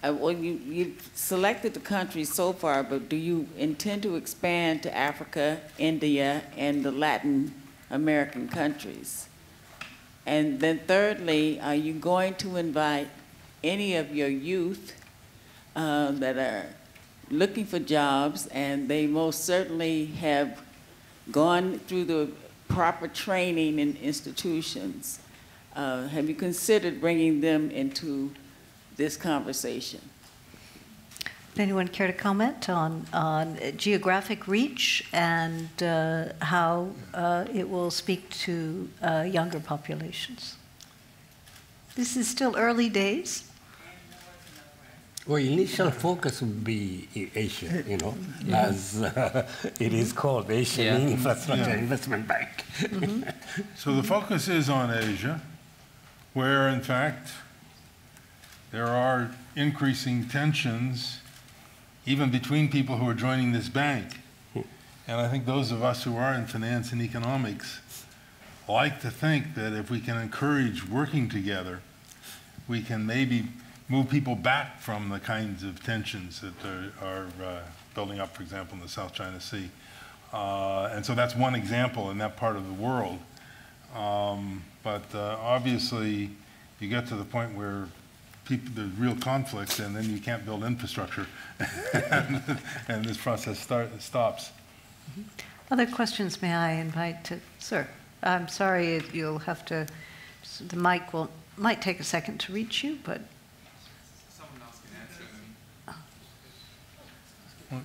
uh, well, you, you've selected the countries so far, but do you intend to expand to Africa, India, and the Latin American countries? And then thirdly, are you going to invite any of your youth uh, that are looking for jobs, and they most certainly have gone through the proper training in institutions. Uh, have you considered bringing them into this conversation? Anyone care to comment on, on geographic reach and uh, how uh, it will speak to uh, younger populations? This is still early days. Well, initial focus would be Asia, you know, as uh, it is called Asian Yeah. Infrastructure Yeah. Investment Bank. So the focus is on Asia, where in fact there are increasing tensions even between people who are joining this bank. And I think those of us who are in finance and economics like to think that if we can encourage working together, we can maybe move people back from the kinds of tensions that are, are uh, building up, for example, in the South China Sea. Uh, and so that's one example in that part of the world. Um, but uh, obviously, you get to the point where people, there's real conflict, and then you can't build infrastructure, and, and this process start, stops. Other questions may I invite to, sir? I'm sorry, you'll have to, the mic will, might take a second to reach you, but Someone else can answer them.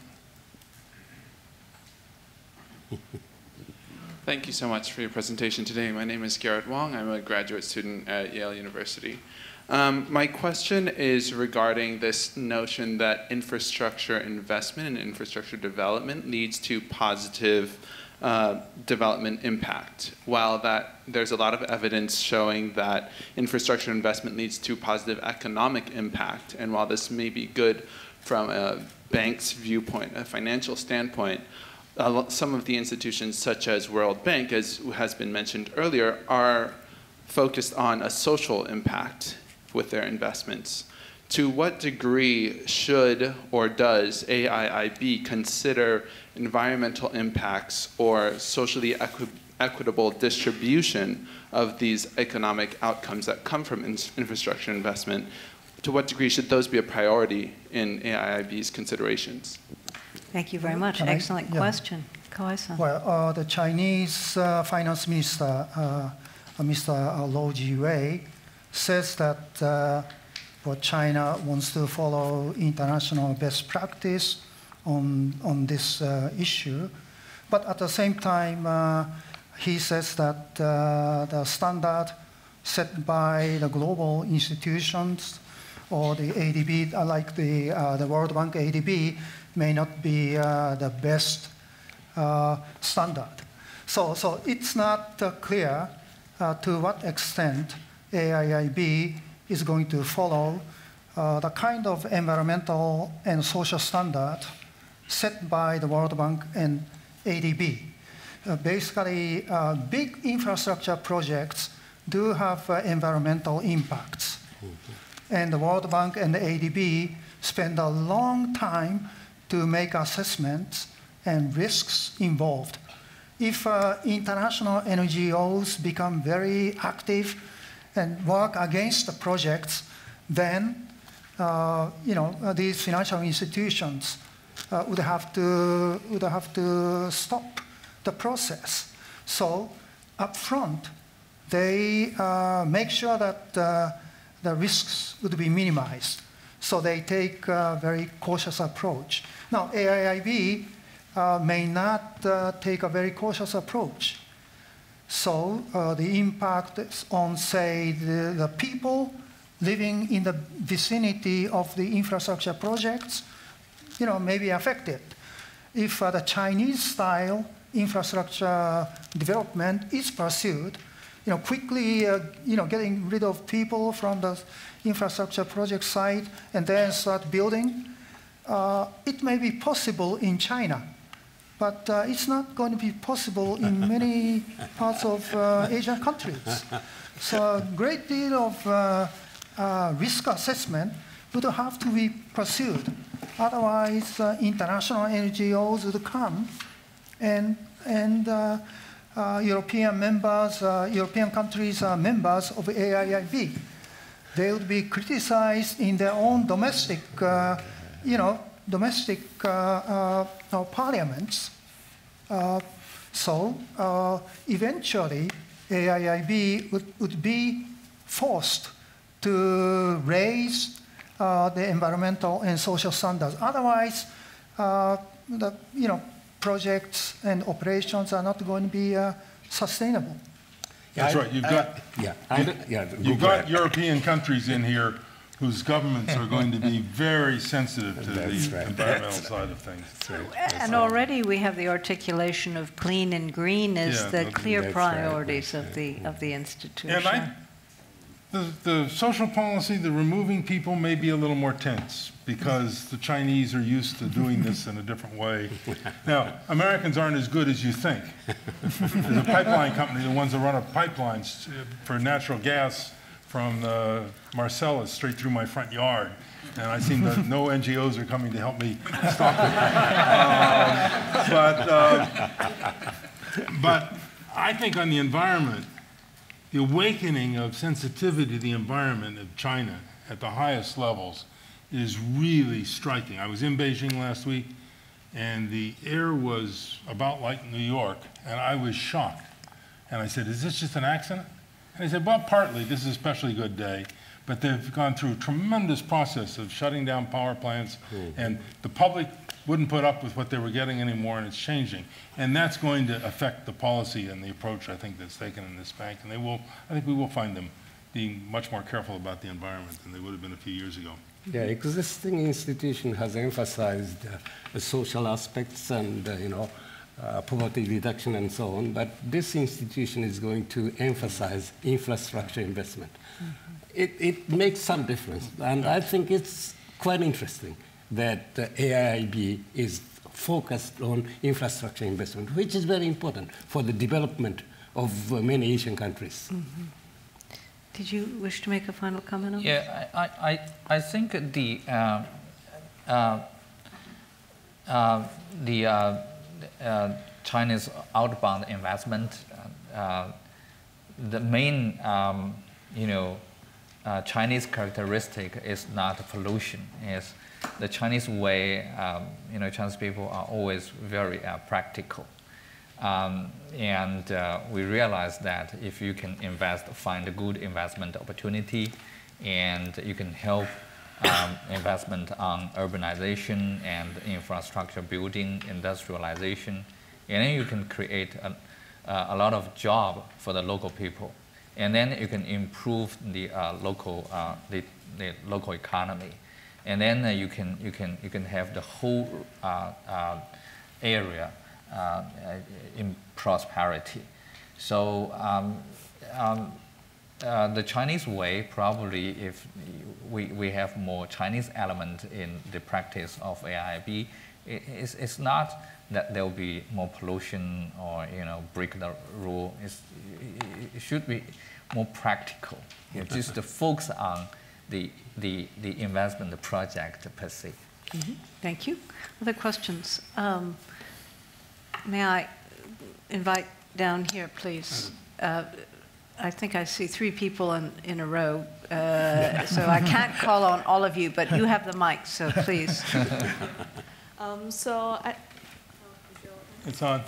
Thank you so much for your presentation today. My name is Garrett Wong. I'm a graduate student at Yale University. Um, my question is regarding this notion that infrastructure investment and infrastructure development leads to positive uh, development impact. While that there's a lot of evidence showing that infrastructure investment leads to positive economic impact, and while this may be good from a bank's viewpoint, a financial standpoint, some of the institutions, such as World Bank, as has been mentioned earlier, are focused on a social impact with their investments. To what degree should or does AIIB consider environmental impacts or socially equi- equitable distribution of these economic outcomes that come from in- infrastructure investment? To what degree should those be a priority in AIIB's considerations? Thank you very much. Can I- Excellent yeah. question. Kawai-san. Well, uh, the Chinese uh, finance minister, uh, uh, Mr. Lou Jiwei, says that uh, well, China wants to follow international best practice on, on this uh, issue. But at the same time, uh, he says that uh, the standard set by the global institutions or the ADB, uh, like the, uh, the World Bank ADB, may not be uh, the best uh, standard. So, so it's not uh, clear uh, to what extent AIIB is going to follow uh, the kind of environmental and social standard set by the World Bank and ADB. Uh, basically, uh, big infrastructure projects do have uh, environmental impacts. And the World Bank and the ADB spend a long time to make assessments and risks involved. If uh, international NGOs become very active and work against the projects, then uh, you know uh, these financial institutions uh, would have to would have to stop the process. So upfront, they uh, make sure that uh, the risks would be minimized. So they take a very cautious approach. Now, AIIB uh, may not uh, take a very cautious approach. So uh, the impact on, say, the, the, people living in the vicinity of the infrastructure projects, you know, may be affected. If uh, the Chinese-style infrastructure development is pursued, you know, quickly, uh, you know, getting rid of people from the infrastructure project site and then start building, uh, it may be possible in China, but uh, it's not going to be possible in many parts of uh, Asian countries. So a great deal of uh, uh, risk assessment would have to be pursued. Otherwise, international NGOs would come and, and uh, European members, uh, European countries are members of AIIB. They would be criticized in their own domestic, uh, you know, domestic parliaments. so eventually, AIIB would, would be forced to raise uh, the environmental and social standards. Otherwise, uh, the you know projects and operations are not going to be uh, sustainable. That's right. You've got, yeah, you, yeah, you've got European countries in here whose governments are going to be very sensitive to That's the right. environmental That's side of things. Right. And already we have the articulation of clean and green as yeah, the clear priorities right. of the of the institution. And I the, the social policy, the removing people may be a little more tense because the Chinese are used to doing this in a different way. Now, Americans aren't as good as you think. There's a pipeline company, the ones that run up pipelines for natural gas from the Marcellus straight through my front yard. And I seem that no NGOs are coming to help me stop it. Um, but, uh, but I think on the environment, the awakening of sensitivity to the environment of China at the highest levels is really striking. I was in Beijing last week, and the air was about like New York, and I was shocked. And I said, is this just an accident? And he said, well, partly, this is a especially good day, but they've gone through a tremendous process of shutting down power plants, mm. and the public wouldn't put up with what they were getting anymore, and it's changing. And that's going to affect the policy and the approach, I think, that's taken in this bank. And they will, I think we will find them being much more careful about the environment than they would have been a few years ago. Yeah, existing institution has emphasized uh, social aspects and, uh, you know, uh, poverty reduction and so on, but this institution is going to emphasize infrastructure investment. Mm -hmm. It, it makes some difference, and I think it's quite interesting that AIIB is focused on infrastructure investment, which is very important for the development of uh, many Asian countries. Mm -hmm. Did you wish to make a final comment on yeah, this? I, I, I think the, uh, uh, uh the uh, uh, Chinese outbound investment, the main, um, you know, Chinese characteristic is not pollution, is the Chinese way, um, you know, Chinese people are always very uh, practical. Um, and uh, we realize that if you can invest, find a good investment opportunity, and you can help um, investment on urbanization and infrastructure building, industrialization, and then you can create a, a lot of job for the local people. And then you can improve the uh, local, uh, the, the local economy and then uh, you can you can you can have the whole uh, uh, in prosperity. So um, um, uh, the Chinese way, probably if we, we have more Chinese element in the practice of AIB, it, it's, it's not that there will be more pollution or you know break the rule. It's, it should be more practical. Know, just to focus on the, the, the investment project per se. Mm -hmm. Thank you. Other questions? Um, may I invite down here, please? Uh, I think I see three people in, in a row, uh, so I can't call on all of you, but you have the mic, so please. Um, so I, It's on.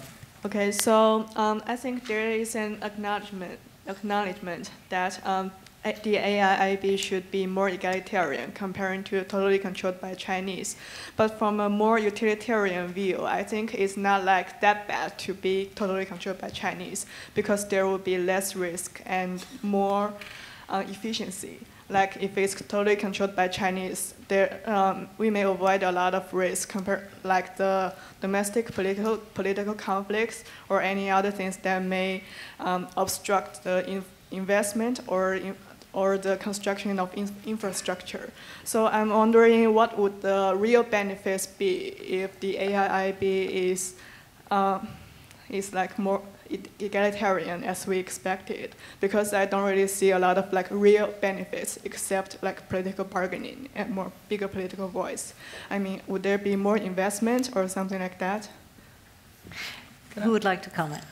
okay, so um, I think there is an acknowledgement acknowledgement that um, a- the AIIB should be more egalitarian comparing to totally controlled by Chinese. But from a more utilitarian view, I think it's not like that bad to be totally controlled by Chinese because there will be less risk and more uh, efficiency. Like if it's totally controlled by Chinese, there um, we may avoid a lot of risk compared like the domestic political political conflicts or any other things that may um, obstruct the in- investment or or the construction of in- infrastructure. So I'm wondering what would the real benefits be if the AIIB is um, is like more egalitarian as we expected because I don't really see a lot of like real benefits except like political bargaining and more bigger political voice. I mean, would there be more investment or something like that? Who would like to comment?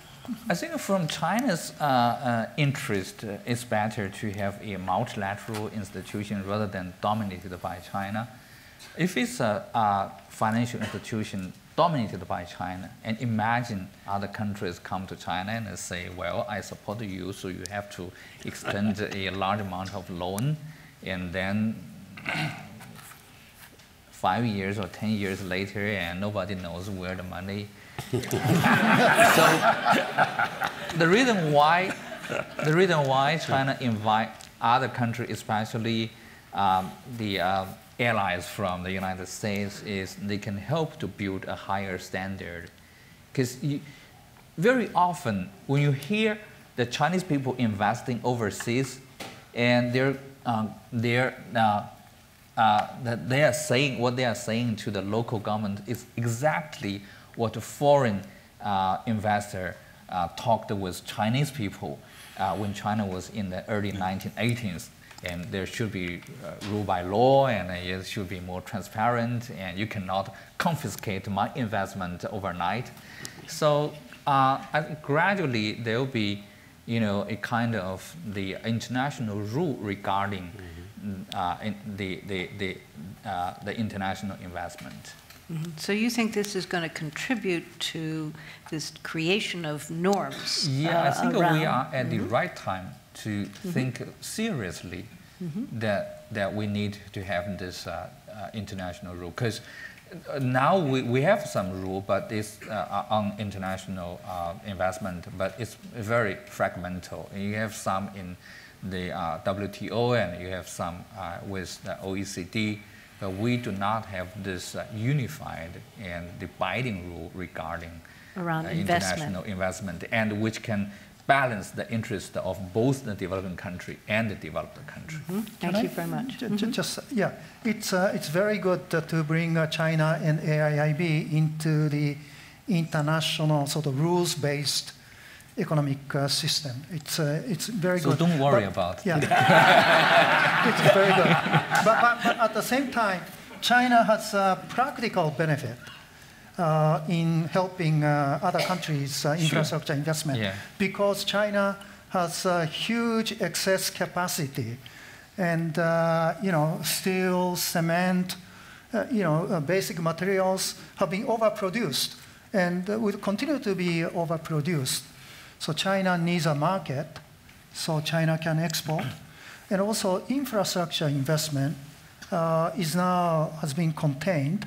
I think from China's uh, uh, interest, uh, it's better to have a multilateral institution rather than dominated by China. If it's a, a financial institution dominated by China, and imagine other countries come to China and say, well, I support you, so you have to extend a large amount of loan, and then five years or 10 years later, and nobody knows where the money so the reason why the reason why China invite other countries, especially um, the uh, allies from the United States, is they can help to build a higher standard. Because very often when you hear the Chinese people investing overseas, and they're um, they're uh, uh, that they are saying what they are saying to the local government is exactly what a foreign uh, investor uh, talked with Chinese people uh, when China was in the early 1980s. And there should be uh, rule by law, and it should be more transparent, and you cannot confiscate my investment overnight. So uh, gradually there will be, you know, a kind of the international rule regarding mm-hmm. in the, the, the, the international investment. Mm-hmm. So you think this is going to contribute to this creation of norms? Yeah, uh, I think around. we are at mm-hmm. the right time to mm-hmm. think seriously mm-hmm. that that we need to have this uh, uh, international rule because uh, now we, we have some rule, but it's uh, on international uh, investment, but it's very fragmental. You have some in the WTO, and you have some with the OECD but we do not have this uh, unified and the binding rule regarding Around uh, international investment, and which can balance the interest of both the developing country and the developed country. Mm-hmm. Thank Can you I, very much. J- mm-hmm. Just yeah, it's uh, it's very good to bring uh, China and AIIB into the international sort of rules-based economic uh, system. It's, uh, it's very so good. So don't worry but, about Yeah. it's very good. But, but, but, at the same time, China has a practical benefit uh, in helping uh, other countries' uh, infrastructure sure. investment yeah. because China has a huge excess capacity and, uh, you know, steel, cement, you know, basic materials have been overproduced and will continue to be overproduced. So China needs a market, so China can export. And also infrastructure investment uh, is now has been contained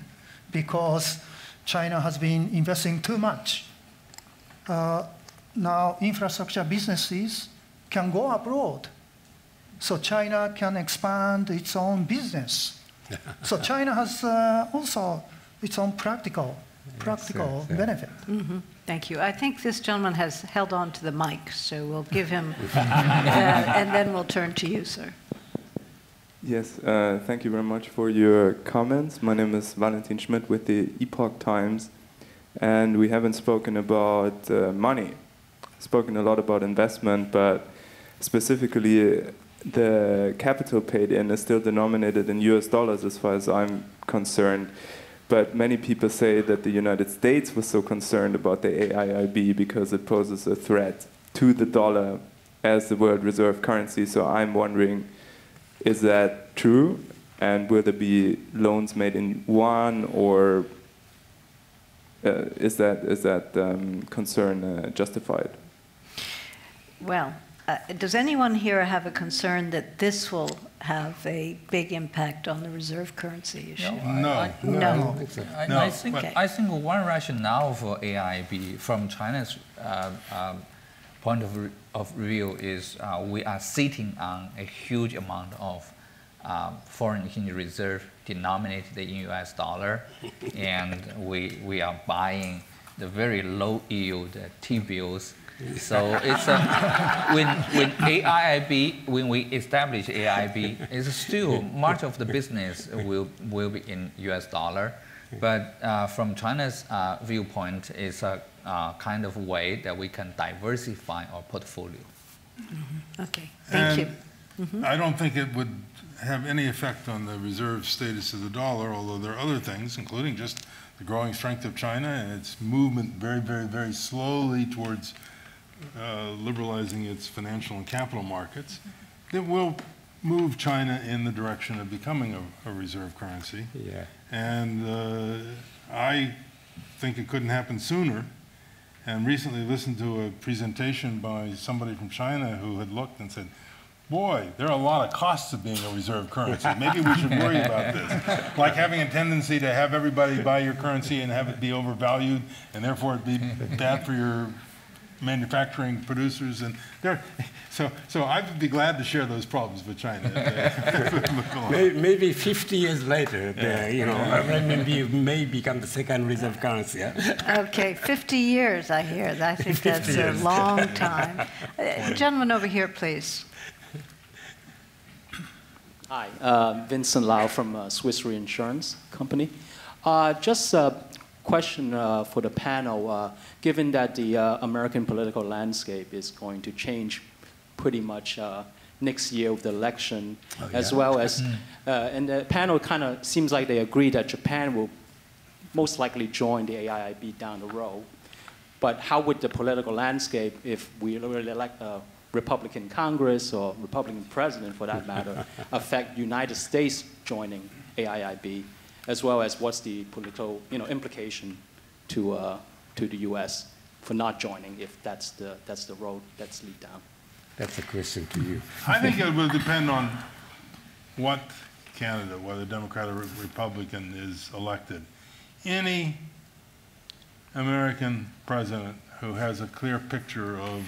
because China has been investing too much. Uh, now infrastructure businesses can go abroad. So China can expand its own business. so China has uh, also its own practical, practical yes, benefit. Mm-hmm. Thank you. I think this gentleman has held on to the mic, so we'll give him, uh, and then we'll turn to you, sir. Yes, uh, thank you very much for your comments. My name is Valentin Schmidt with the Epoch Times, and we haven't spoken about uh, money, spoken a lot about investment, but specifically the capital paid in is still denominated in US dollars as far as I'm concerned. But many people say that the United States was so concerned about the AIIB because it poses a threat to the dollar as the world reserve currency. So I'm wondering, is that true? And will there be loans made in yuan, or uh, is that is that um, concern uh, justified? Well, uh, does anyone here have a concern that this will have a big impact on the reserve currency issue? No. I, I, No. I, No. I, No, I think, but- I think one rationale for AIB from China's uh, um, point of, re- of view is uh, we are sitting on a huge amount of um, foreign exchange reserve denominated in US dollar, and we, we are buying the very low yield uh, T-bills. So it's a, when, when AIIB, when we establish AIB, it's still much of the business will, will be in US dollar. But uh, from China's uh, viewpoint, it's a uh, kind of way that we can diversify our portfolio. Okay, thank you. And I don't think it would have any effect on the reserve status of the dollar, although there are other things, including just the growing strength of China and its movement very, very, very slowly towards uh, liberalizing its financial and capital markets, that will move China in the direction of becoming a, a reserve currency. Yeah. And uh, I think it couldn't happen sooner. And recently listened to a presentation by somebody from China who had looked and said, boy, there are a lot of costs of being a reserve currency. Maybe we should worry about this. Like having a tendency to have everybody buy your currency and have it be overvalued, and therefore it be bad for your manufacturing producers. And there, so, so I'd be glad to share those problems with China. if they look along. May- Maybe 50 years later, the, you know, renminbi may become the second reserve currency. yeah? Okay, 50 years, I hear. I think 50 that's a long time. Uh, Gentleman over here, please. Hi, uh, Vincent Lau from uh, Swiss Reinsurance Company. Uh, just a question uh, for the panel. Uh, given that the uh, American political landscape is going to change pretty much uh, next year with the election, as well as, uh, and the panel kind of seems like they agree that Japan will most likely join the AIIB down the road. But how would the political landscape, if we really elect a Republican Congress or Republican president for that matter, affect United States joining AIIB, as well as what's the political you know, implication to, uh, to the U.S. for not joining if that's the, that's the road that's lead down? That's a question to you. I think it will depend on what candidate, whether Democrat or Republican, is elected. Any American president who has a clear picture of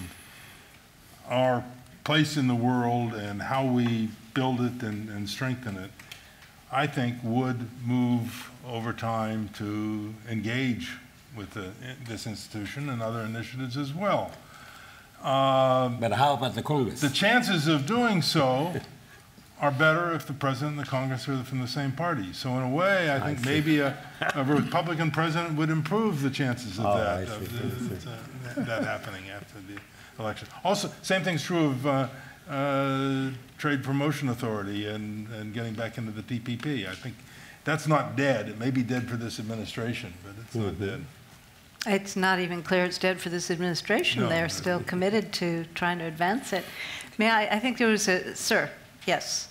our place in the world and how we build it and, and strengthen it, I think would move over time to engage with the, this institution and other initiatives as well. Um, But how about the Congress? the chances of doing so are better if the president and the Congress are from the same party. So in a way, I think maybe a, a Republican president would improve the chances of Oh, that, of the- that happening after the election. Also, same thing's true of uh, uh, Trade Promotion Authority and, and getting back into the TPP. I think that's not dead. It may be dead for this administration, but it's not Mm-hmm. dead. It's not even clear it's dead for this administration. No. They're still committed to trying to advance it. May I, I think there was a, sir, yes.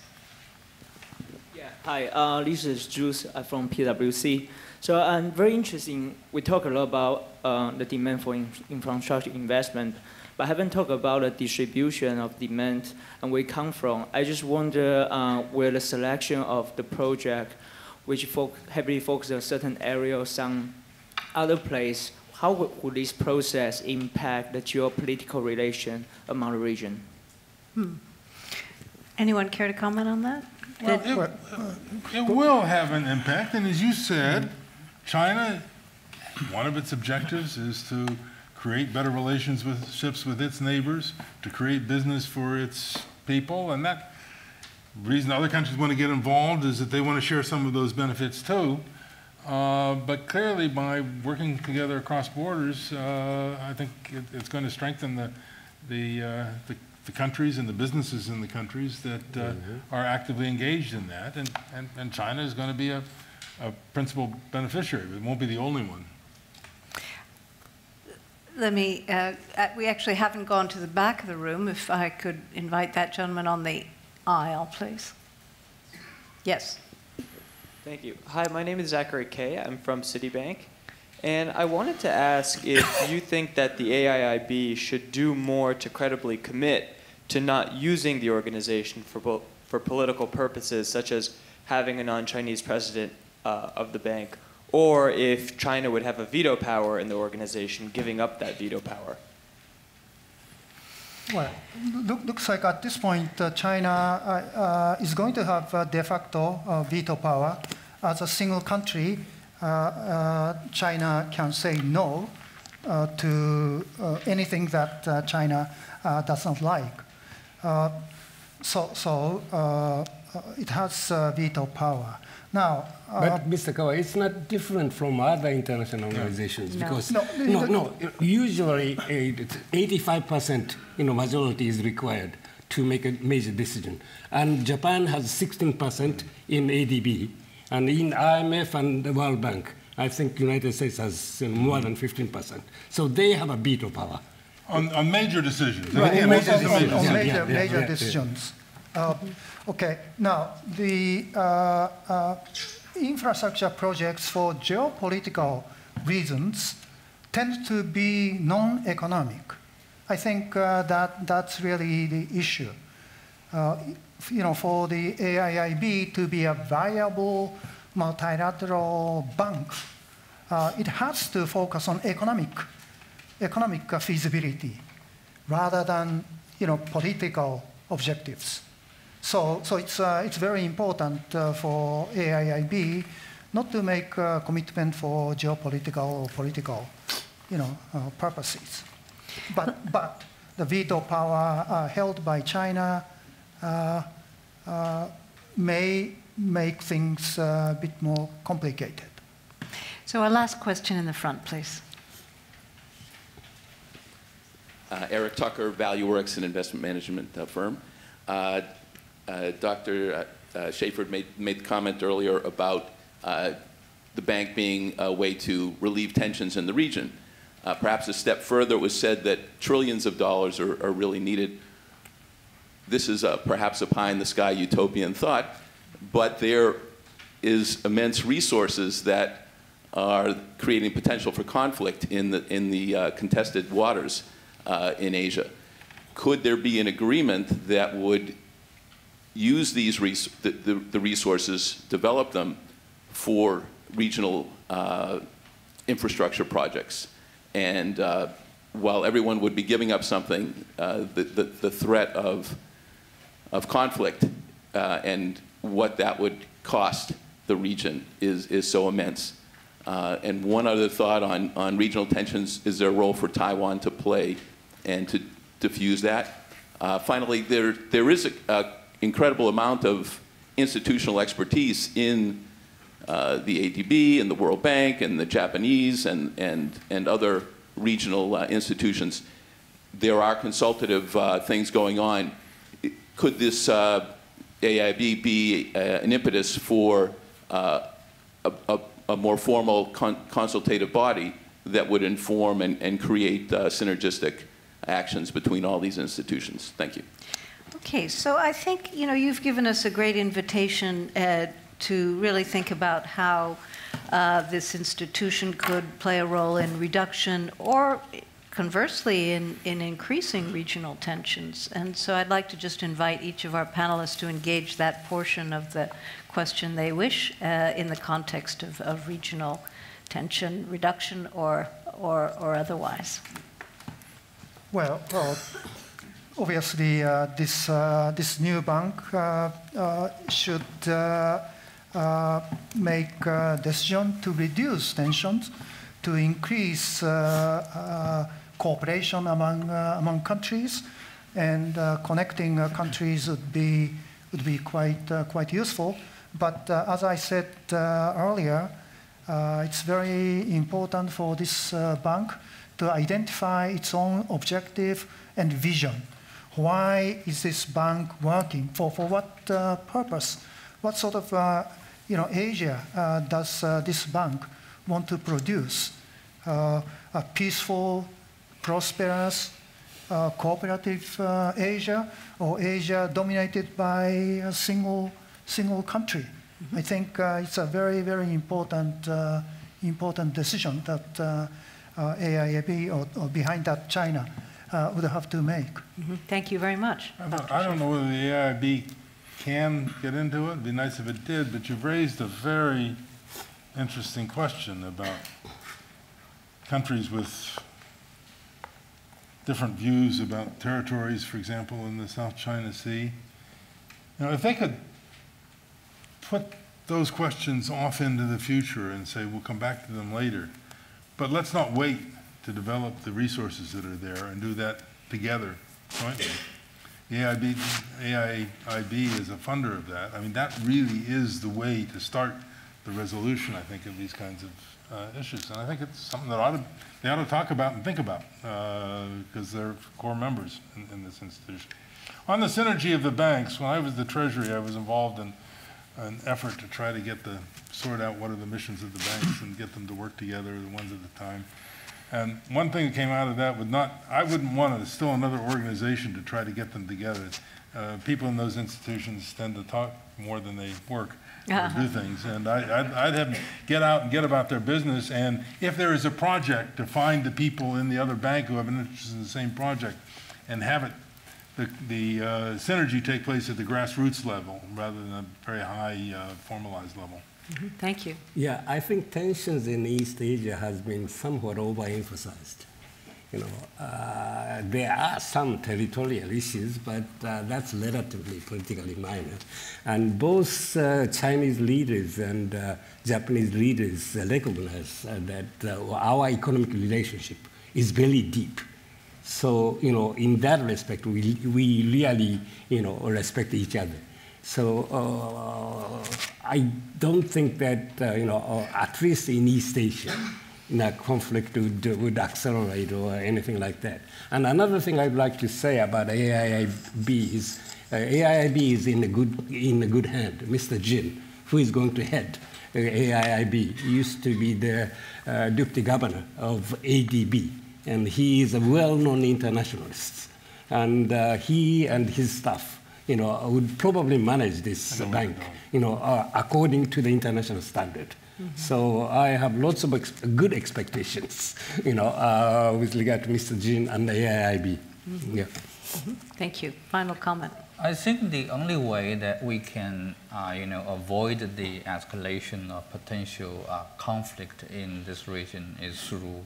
Yeah. Hi, uh, this is Juice uh, from PwC. So I'm very interested. We talk a lot about uh, the demand for in- infrastructure investment, but haven't talked about the distribution of demand and where it come from. I just wonder uh, where the selection of the project, which fo- heavily focus on certain area or some other place, how would, would this process impact the geopolitical relation among the region? Anyone care to comment on that? Well, That- it, it will have an impact, and as you said, China, one of its objectives is to create better relationships with ships with its neighbors, to create business for its people, and that reason other countries want to get involved is that they want to share some of those benefits too. Uh, but clearly, by working together across borders, uh, I think it, it's going to strengthen the the, uh, the the countries and the businesses in the countries that uh, are actively engaged in that, and, and, and China is going to be a, a principal beneficiary. It won't be the only one. Let me, uh, uh, we actually haven't gone to the back of the room. If I could invite that gentleman on the aisle, please. Yes. Thank you. Hi, my name is Zachary Kay. I'm from Citibank. And I wanted to ask if you think that the AIIB should do more to credibly commit to not using the organization for, for political purposes, such as having a non Chinese president uh, of the bank or if China would have a veto power in the organization, giving up that veto power. Well, look, looks like at this point, uh, China uh, uh is going to have de facto uh, veto power. As a single country, uh, China can say no to anything that China does not like. so so it has veto power. Now, uh, but Mr. Kawai, it's not different from other international organizations no. because no, no, no, usually 85% you know majority is required to make a major decision, and Japan has 16% in ADB, and in IMF and the World Bank, I think United States has more than 15%. So they have a veto power. On, on major decisions. Right, yeah, major, on, on, on, major, yeah, major yeah, decisions. Uh, okay, now the uh, uh, infrastructure projects for geopolitical reasons tend to be non-economic. I think uh, that that's really the issue. Uh, you know, for the AIIB to be a viable multilateral bank, it has to focus on economic, economic feasibility rather than you know, political objectives. So, so it's, uh, it's very important uh, for AIIB not to make a commitment for geopolitical or political you know, uh, purposes. But, but the veto power uh, held by China uh, uh, may make things a bit more complicated. So, a last question in the front, please. Eric Tucker, ValueWorks, an investment management firm. Uh, uh, Dr. Uh, uh, Shafer made, made comment earlier about the bank being a way to relieve tensions in the region. perhaps a step further, it was said that trillions of dollars are, are really needed. This is a, perhaps a pie in the sky utopian thought, but there is immense resources that are creating potential for conflict in the, in the uh, contested waters uh, in Asia. Could there be an agreement that would use these res the, the, the, resources, develop them for regional uh, infrastructure projects. And uh, while everyone would be giving up something, uh, the, the, the, threat of, of conflict uh, and what that would cost the region is, is so immense. Uh, and one other thought on, on regional tensions is there a role for Taiwan to play and to diffuse that? Uh, finally, there, there is a, a incredible amount of institutional expertise in uh, the ADB and the World Bank and the Japanese and, and, and other regional uh, institutions. There are consultative uh, things going on. Could this uh, AIB be uh, an impetus for uh, a, a, a, more formal con consultative body that would inform and, and create synergistic actions between all these institutions? Thank you. Okay, so I think you know you've given us a great invitation to really think about how uh, this institution could play a role in reduction or conversely in, in increasing regional tensions. And so I'd like to just invite each of our panelists to engage that portion of the question they wish uh, in the context of, of regional tension reduction or, or, or otherwise. Well, well obviously, uh, this, uh, this new bank uh, uh should uh, uh, make a decision to reduce tensions, to increase cooperation among, among countries, and connecting countries would be, would be quite, quite useful. But as I said earlier, it's very important for this bank to identify its own objective and vision why is this bank working? For, for what uh, purpose? What sort of uh, you know, Asia uh, does uh, this bank want to produce uh, a peaceful, prosperous, uh, cooperative uh, Asia or Asia dominated by a single, single country? Mm-hmm. I think uh, it's a very, very important, important decision that AIIB or, or, behind that China would have to make. Mm-hmm. Thank you very much. I don't know whether the AIIB can get into it. It'd be nice if it did, but you've raised a very interesting question about countries with different views about territories, for example, in the South China Sea. Now, if they could put those questions off into the future and say, we'll come back to them later, but let's not wait to develop the resources that are there and do that together jointly. AIB, AIIB is a funder of that. I mean, that really is the way to start the resolution, I think, of these kinds of uh, issues. And I think it's something that ought to, they ought to talk about and think about because uh, they're core members in, in, this institution. On the synergy of the banks, when I was the Treasury, I was involved in an effort to try to get the sort out what are the missions of the banks and get them to work together, the ones at a time. And one thing that came out of that would not, I wouldn't want to, still another organization to try to get them together. Uh, people in those institutions tend to talk more than they work or uh-huh. do things. And I, I'd, I'd have them get out and get about their business. And if there is a project, to find the people in the other bank who have an interest in the same project and have it, the, the uh, synergy take place at the grassroots level rather than a very high uh, formalized level. Mm-hmm. Thank you. Yeah, I think tensions in East Asia has been somewhat overemphasized. You know, uh, there are some territorial issues, but uh, that's relatively politically minor. And both uh, Chinese leaders and uh, Japanese leaders recognize uh, that uh, our economic relationship is very deep. So, you know, in that respect, we, we really, you know, respect each other. So uh, I don't think that, uh, you know, uh, at least in East Asia, that conflict would, would accelerate or anything like that. And another thing I'd like to say about AIIB is uh, AIIB is in a good, in a good hand. Mr. Jin, who is going to head AIIB, used to be the uh, deputy governor of ADB, and he is a well-known internationalist. And he and his staff you know, I would probably manage this bank, you know, uh, according to the international standard. Mm-hmm. So I have lots of ex- good expectations, you know, uh, with regard to Mr. Jin and the AIIB. Mm-hmm. Yeah. Mm-hmm. Thank you. Final comment. I think the only way that we can, uh, you know, avoid the escalation of potential uh, conflict in this region is through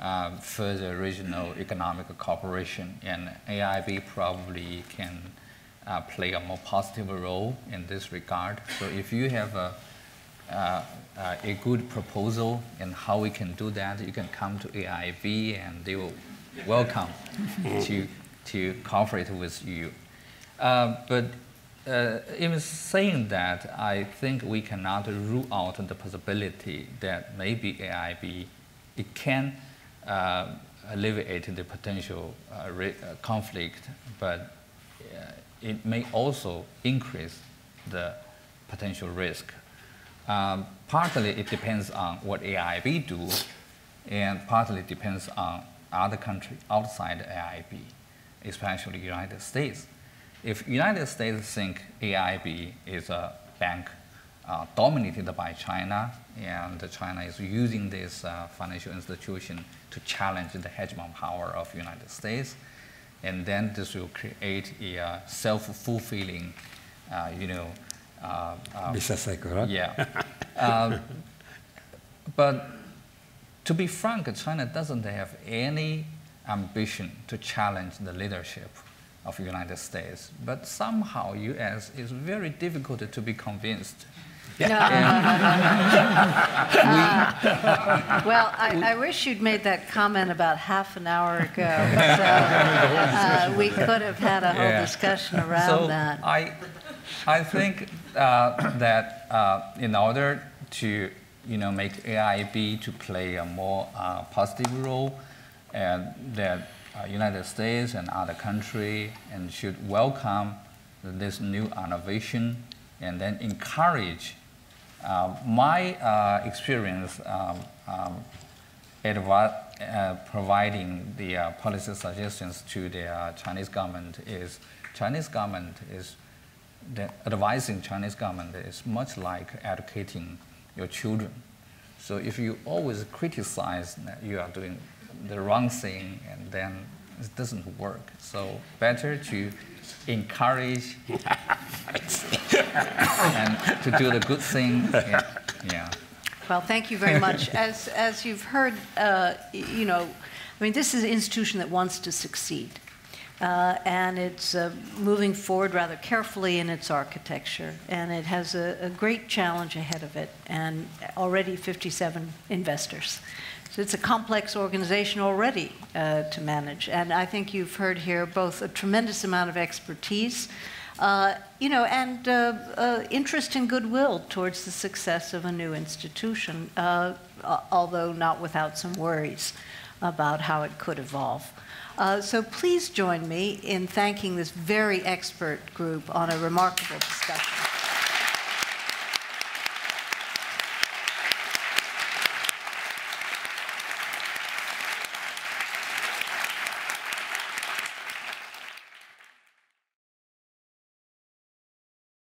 uh, further regional economic cooperation, and AIIB probably can uh, play a more positive role in this regard. So if you have a, uh, uh, a good proposal and how we can do that, you can come to AIIB and they will welcome to, to cooperate with you. Uh, but uh, even saying that, I think we cannot rule out the possibility that maybe AIB it can uh, alleviate the potential conflict, but it may also increase the potential risk. Um, partly it depends on what AIB do, and partly depends on other countries outside AIB, especially United States. If United States think AIB is a bank uh, dominated by China, and China is using this uh, financial institution to challenge the hegemon power of United States, and then this will create a uh, self-fulfilling, uh, you know, uh, um, cycle, right? Yeah. um, but to be frank, China doesn't have any ambition to challenge the leadership of the United States. But somehow U.S. is very difficult to be convinced uh, well, I, I, wish you'd made that comment about half an hour ago. So, uh, we could have had a whole yeah. discussion around so that. I, I think uh, that uh, in order to you know, make AIB to play a more uh, positive role, and that uh, United States and other countries and should welcome this new innovation and then encourage Uh, my uh, experience um, um, advi- uh, providing the uh, policy suggestions to the uh, Chinese government is Chinese government is the advising Chinese government is much like educating your children. So if you always criticize that you are doing the wrong thing, and then it doesn't work. So better to encourage and to do the good thing. Yeah. yeah. Well, thank you very much. As, as you've heard, uh, you know, I mean, this is an institution that wants to succeed. Uh, and it's uh, moving forward rather carefully in its architecture. And it has a, a, great challenge ahead of it, and already 57 investors. So it's a complex organization already uh, to manage. And I think you've heard here both a tremendous amount of expertise. Uh, you know, and uh, uh, interest and goodwill towards the success of a new institution, although not without some worries about how it could evolve. Uh, so please join me in thanking this very expert group on a remarkable discussion.